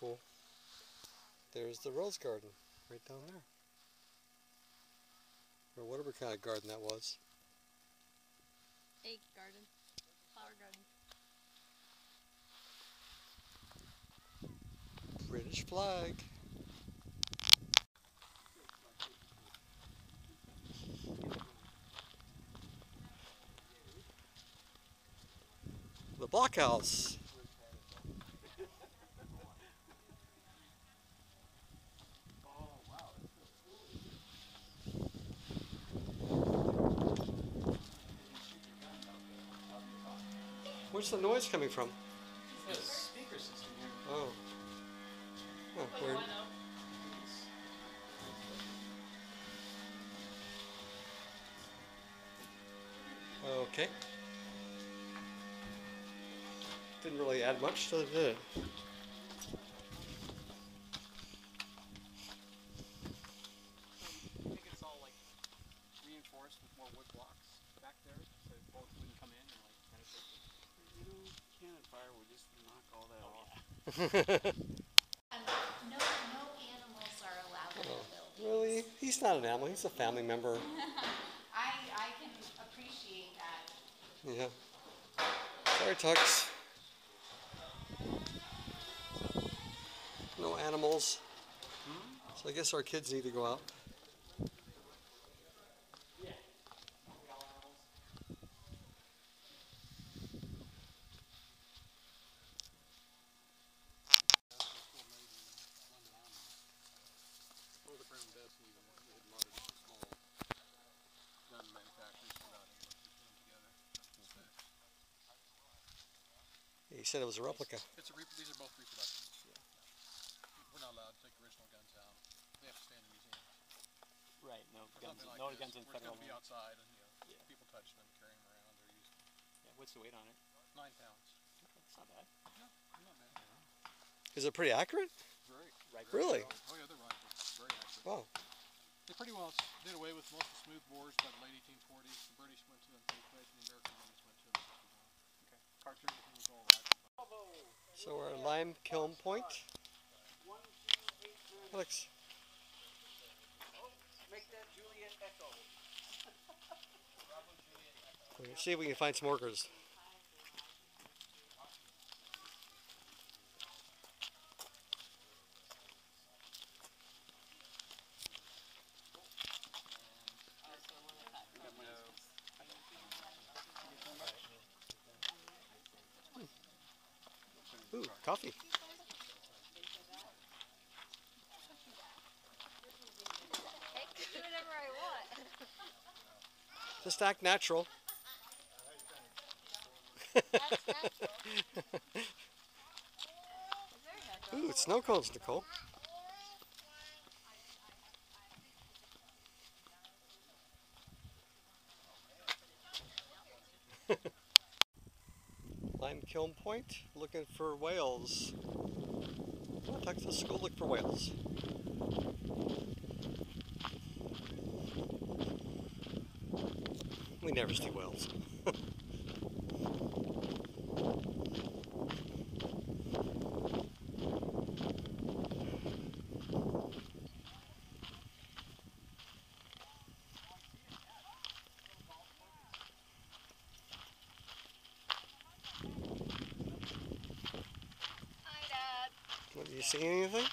Cool. There's the rose garden right down there. Or whatever kind of garden that was. Egg garden. Flower garden. British flag. The blockhouse. Where's the noise coming from? There's speaker system here. Oh. Oh, oh weird. Okay. Didn't really add much to it, did it? I think it's all like reinforced with more wood blocks back there, so both wouldn't come in and like penetrate. You know, cannon fire would just knock all that off. And no, no animals are allowed in the building. really? He's not an animal. He's a family member. I, I can appreciate that. Yeah. Sorry, Tux. No animals. Hmm? So I guess our kids need to go out. Or the Brown Bess even, they had modded it to small gun manufacturers without anyone put them together. He said it was a replica. It's a re- these are both reproductions. We're not allowed to take original guns out. They have to stay in the museum. Right, no For guns, like no this, guns in where it's federal gonna be outside and, you know, people touch them, carry them around, they're used Yeah, what's the weight on it? nine pounds. It's not bad. No, not bad. Is it pretty accurate? Very. Rifle. Really? Oh yeah, they're rifles. Very accurate. Wow. They pretty well did away with most of the smooth bores by the late 1840s. The British went to them pretty quick, and the American armies went to them. Okay. Cartridge everything was all rifle. So we're Lime Kiln Point. Alex. See if we can find some workers. Ooh, coffee. Just act natural. Ooh, it's snow cones, Nicole. Point, looking for whales. Oh, Texas, go look for whales. We never see whales. You see anything?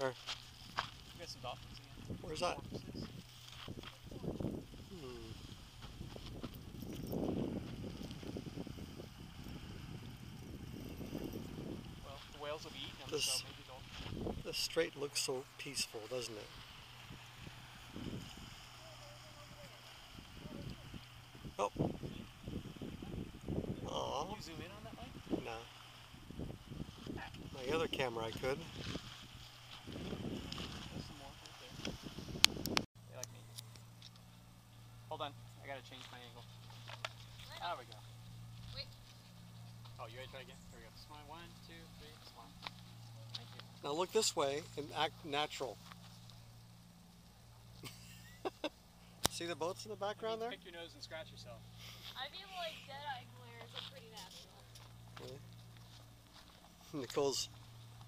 Where? We got some dolphins again. Where's that? Hmm. Well, the whales them, this, so maybe. This strait looks so peaceful, doesn't it? My I could. There's some more right there. They like me. Hold on, I gotta change my angle. There we go. Wait. Oh, you ready to try again? Here we go. Smile. One, two, three. Smile. Thank you. Now look this way and act natural. See the boats in the background there? Pick your nose and scratch yourself. I feel like dead eye glares are pretty natural. Nicole's,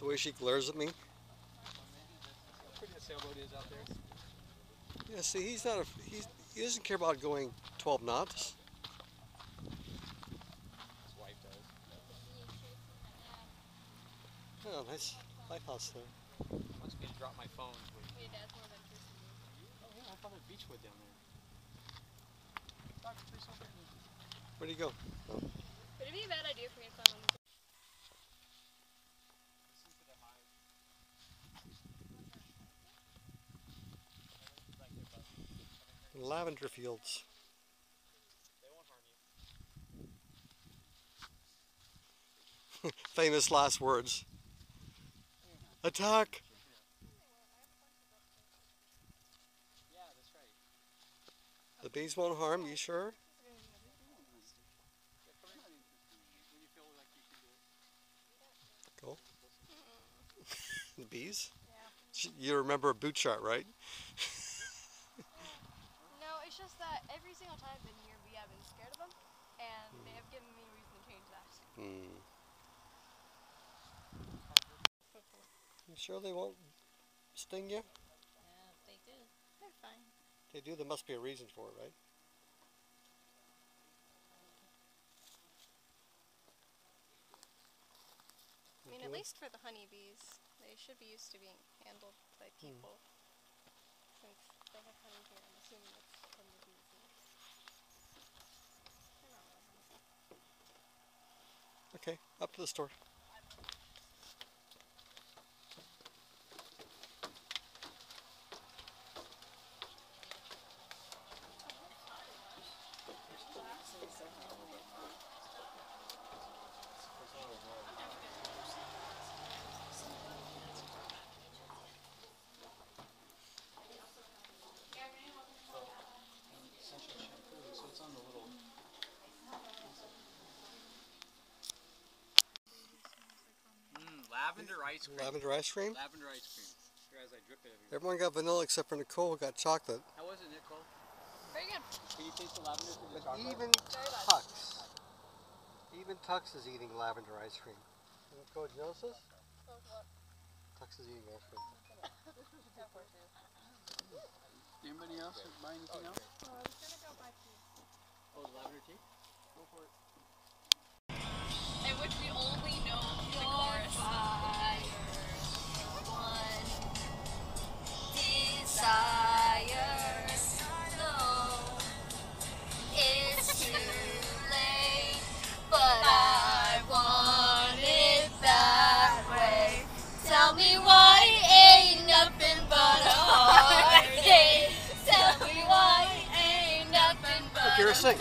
the way she glares at me. How pretty the sailboat is out there. Yeah, see, he's not a, he's, he doesn't care about going 12 knots. His wife does. Oh, nice lighthouse there. Wants me to drop my phone. Wait, that's more than just Oh yeah, I thought there's beechwood down there. Dr. Teresa, over here. Where'd he go? Oh. Would it be a bad idea for me to climb on this? Listen to the hive. Like they're buzzing. Lavender fields. They won't harm you. Famous last words. Attack! Yeah, that's right. The bees won't harm, you sure? Yeah, come in. You feel like you can do the bees? Yeah. You remember Butchart, right? No, it's just that every single time I've been here, we have been scared of them, and they have given me reason to change that. Hmm. You sure they won't sting you? Yeah, they do. They're fine. They do, there must be a reason for it, right? I mean, at least for the honeybees, they should be used to being handled by people. Since they have honey here, I'm assuming it's from the bees. They're not really honey. Okay, up to the store. Essential shampoo, so it's on the little. Mmm, lavender ice cream. Lavender ice cream? Lavender ice cream. Here as I drip it everywhere. Everyone got vanilla except for Nicole who got chocolate. How was it, Nicole? Very good. Can you taste the lavender through the chocolate? even Tux, even Tux is eating lavender ice cream. Nicole, did you notice this? Tux is eating ice cream. Anybody else buy anything oh, else? Oh, I was gonna go buy tea. Oh, the lavender tea? Go for it. In which we only desire. No, it's too late, but I want it that way. Tell me why ain't nothing but a heartache. Tell me why ain't nothing but Okay, a mistake.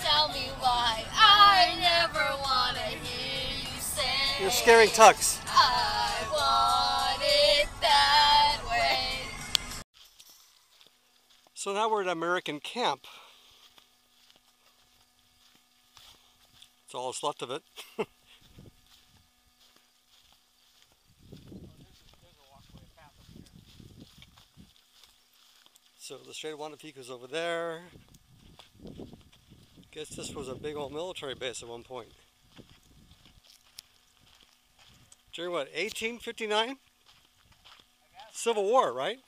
Tell me why I never wanna hear you say. You're scaring Tux. So now we're at American Camp. That's all that's left of it. so the Strait of Juan de Fuca's over there. Guess this was a big old military base at one point. During what, 1859? Civil War, right?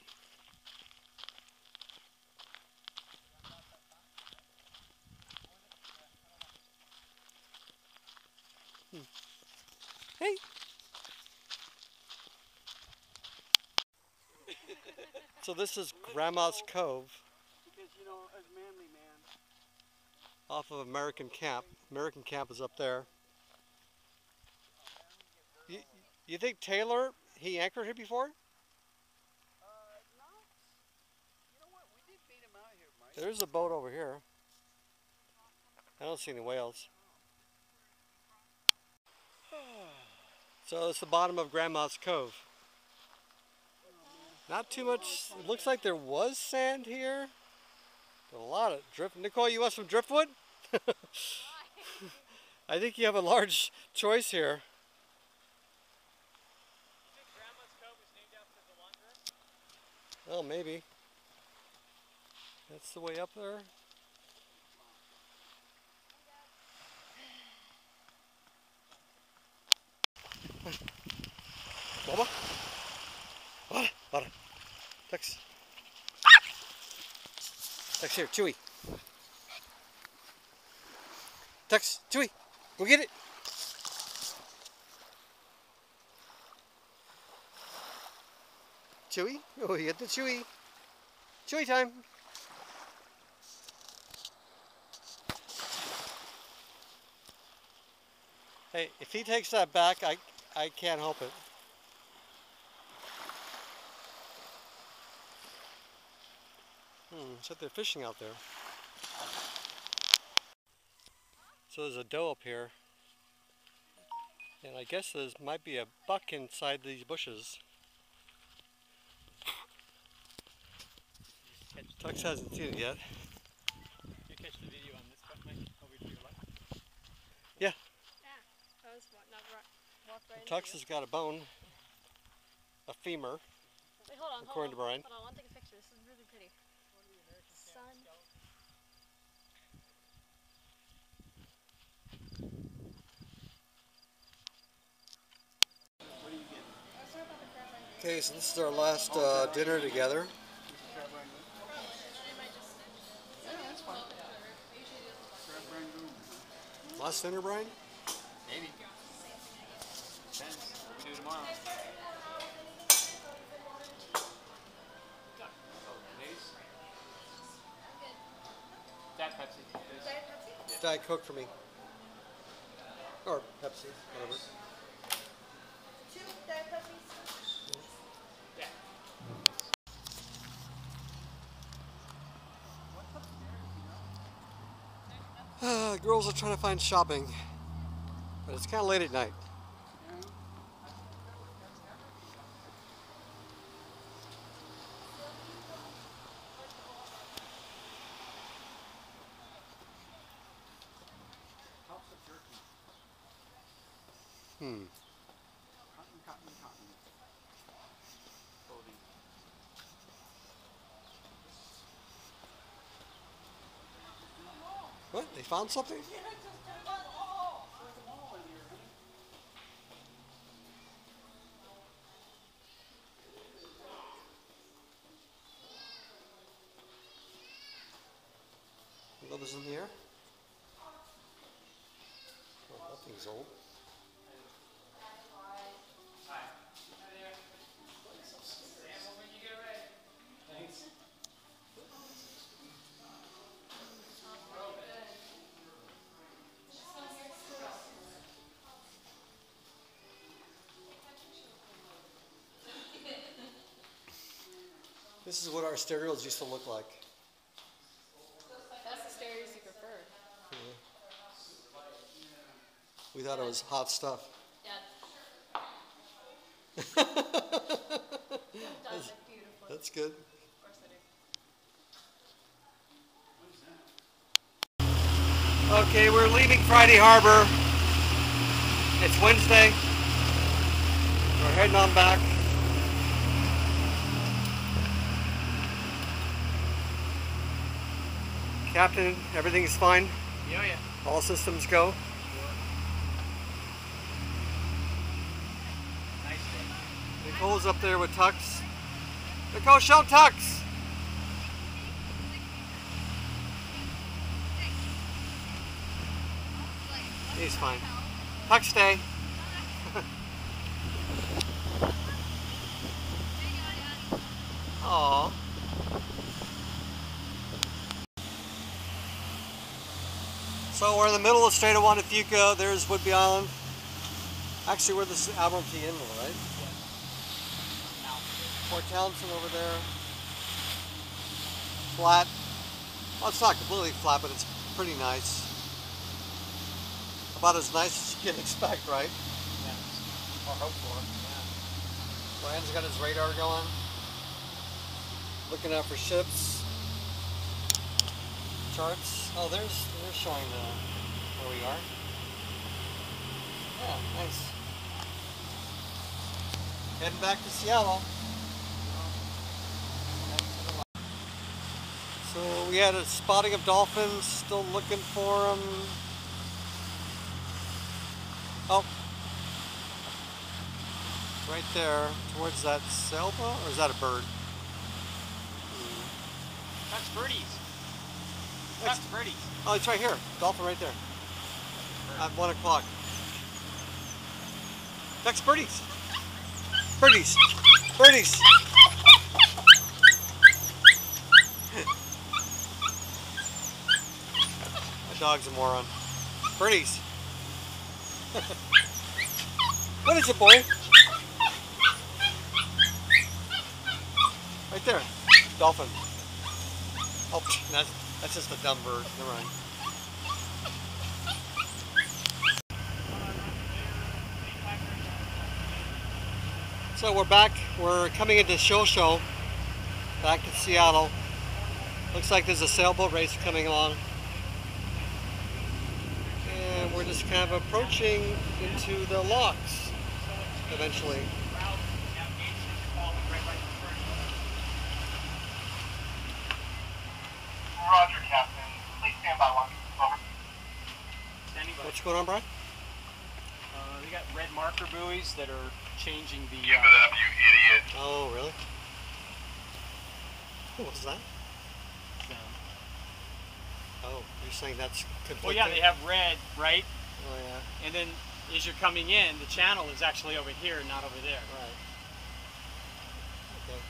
Hmm. Hey. so this is Grandma's Cove Because, you know, as manly man, off of American Camp. American Camp is up there. You think Taylor, he anchored here before? Uh, There's a boat over here. I don't see any whales. Oh. So it's the bottom of Grandma's Cove. Not too much. Looks like there was sand here. A lot of drift. Nicole, you want some driftwood? I think you have a large choice here. Oh, maybe. That's the way up there. Tex. Tex here, Chewy. Tex, Chewy, go get it. Chewy? Oh, you get the Chewy. Chewy time. Hey, if he takes that back, I, I can't help it. So they're fishing out there. So there's a doe up here. And I guess there might be a buck inside these bushes. Tux hasn't seen it yet. You catch the video on this part, Mike? Over to your left? Yeah, Yeah. I was wa- right, walked right Tux has got a bone, a femur. Wait, hold on, according hold to. Brian. Hold on, I want to take a picture. This is really pretty. Sun. Okay, so this is our last uh, dinner together. Last dinner, Brian? Maybe. Depends. What we do tomorrow. Diet Pepsi. please. Diet Coke for me. Or Pepsi, whatever. Two Diet Yeah. Uh, girls are trying to find shopping, but it's kind of late at night. Hmm. What? They found something? Love is in the air? Oh, that thing's old. This is what our stereos used to look like. That's the stereos you prefer. We thought it was hot stuff. Yeah. That's, Does it beautifully. that's good. Of course I do. Okay, we're leaving Friday Harbor. It's Wednesday. We're heading on back. Captain, everything's fine? Yeah, yeah. All systems go? Nice day. Nicole's up there with Tux. Nicole, show Tux! He's fine. Tux, stay. Aww. So we're in the middle of Strait of Juan de Fuca. There's Whidbey Island. Actually, where this is Admiralty Inlet, right? Port Townsend over there. Flat. Well, it's not completely flat, but it's pretty nice. About as nice as you can expect, right? Yeah. Or hope for. Yeah. Brian's got his radar going. Looking out for ships. Charts. Oh, there's they're showing uh, where we are. Yeah, nice. Heading back to Seattle. So we had a spotting of dolphins, still looking for them. Oh, right there, towards that sailboat, or is that a bird? That's birdies. That's birdies. Oh, it's right here. Dolphin right there. At one o'clock. Next birdies. Birdies. Birdies. My dog's a moron. Birdies. what is it, boy? Right there. Dolphin. Oh, that's, that's just a dumb bird. Never mind. So we're back. We're coming into Shilshole, back to Seattle. Looks like there's a sailboat race coming along. And we're just kind of approaching into the locks eventually. Roger, Captain. Please stand by one. Over. Standing by. What's going on, Brian? Uh, they got red marker buoys that are changing the. Give uh, it up, you idiot. Oh, really? What was that? um, Oh, you're saying that's conflicting? Well, yeah, they have red, right? Oh, yeah. And then as you're coming in, the channel is actually over here, not over there. Right. Okay.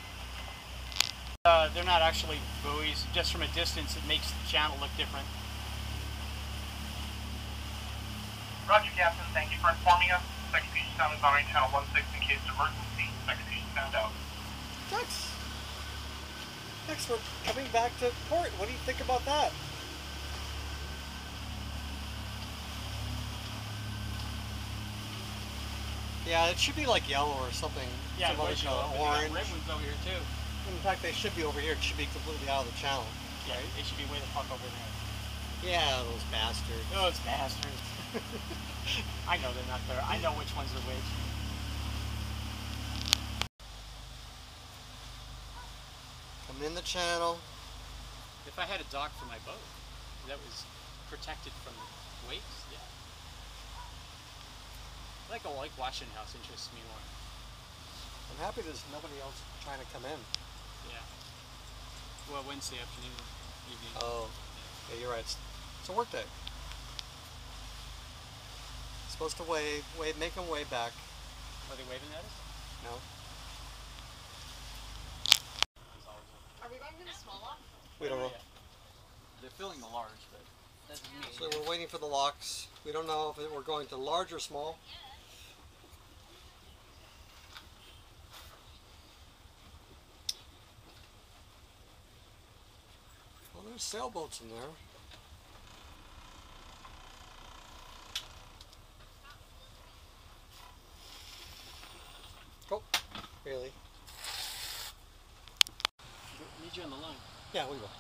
Uh, they're not actually buoys. Just from a distance, it makes the channel look different. Roger, Captain. Thank you for informing us. Second Sound is honoring channel 16 in case of emergency. Second Fusion Sound out. Thanks. Thanks for coming back to port. What do you think about that? Yeah, it should be like yellow or something. Yeah, some other red, color, but they got orange. red ones over here too. In fact, they should be over here. It should be completely out of the channel. Yeah, they should be way the fuck over there. Yeah, those bastards. Those bastards. I know they're not there. I know which ones are which. Come in the channel. If I had a dock for my boat that was protected from the waves, yeah. I like a like Washington House interests me more. I'm happy there's nobody else trying to come in. Yeah. Well, Wednesday afternoon, evening. Oh, yeah, you're right. It's, it's a work day. Supposed to wave, wave, make them wave back. Are they waving at us? No. Are we going to the small lock? We don't know. They're filling the large, but that's me. So we're waiting for the locks. We don't know if it- we're going to large or small. Well, there's sailboats in there. Oh, really? Need you on the line. Yeah, we will.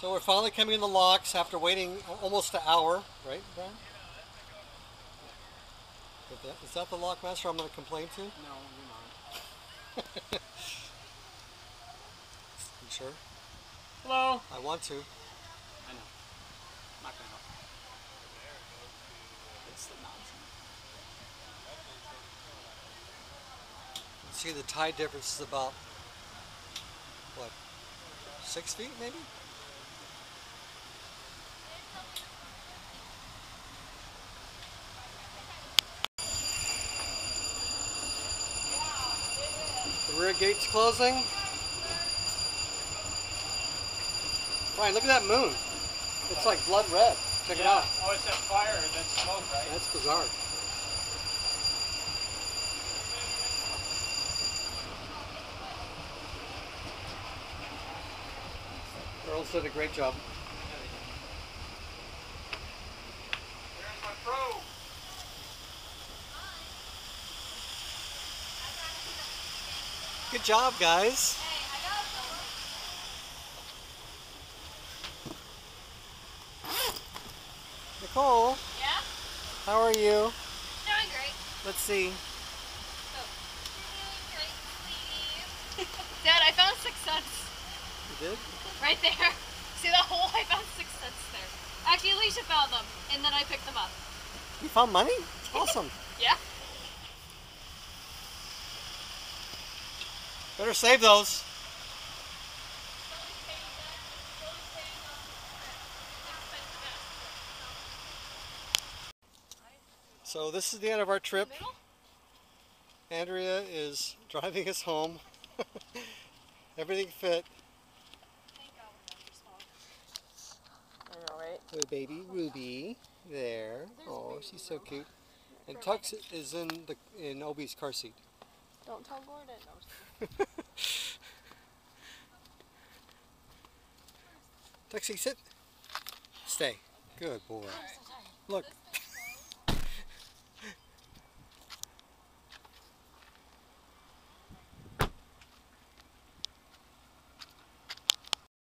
So we're finally coming in the locks after waiting almost an hour, right, Brian? Is that, is that the lockmaster I'm going to complain to? No, you're not. You sure? Hello. I want to. I know. Not gonna help. It's the nonsense. See, the tide difference is about, what, six feet maybe? rear gate's closing. Right, look at that moon. It's like blood red. Check yeah. it out. Oh, it's that fire and then smoke, right? That's bizarre. Earls did a great job. Good job, guys. Nicole, Yeah? how are you? Doing great. Let's see. Oh, Dad, I found six cents. You did? Right there. See that hole? I found six cents there. Actually, Alicia found them, and then I picked them up. You found money? Awesome. Yeah? Better save those. So this is the end of our trip. Andrea is driving us home. Everything fit. I know, right? Little baby Ruby there. Oh, she's so cute. And Tux is in the in Obi's car seat. Don't tell Gordon. No, Tuxie, sit. Stay. Good boy. Look,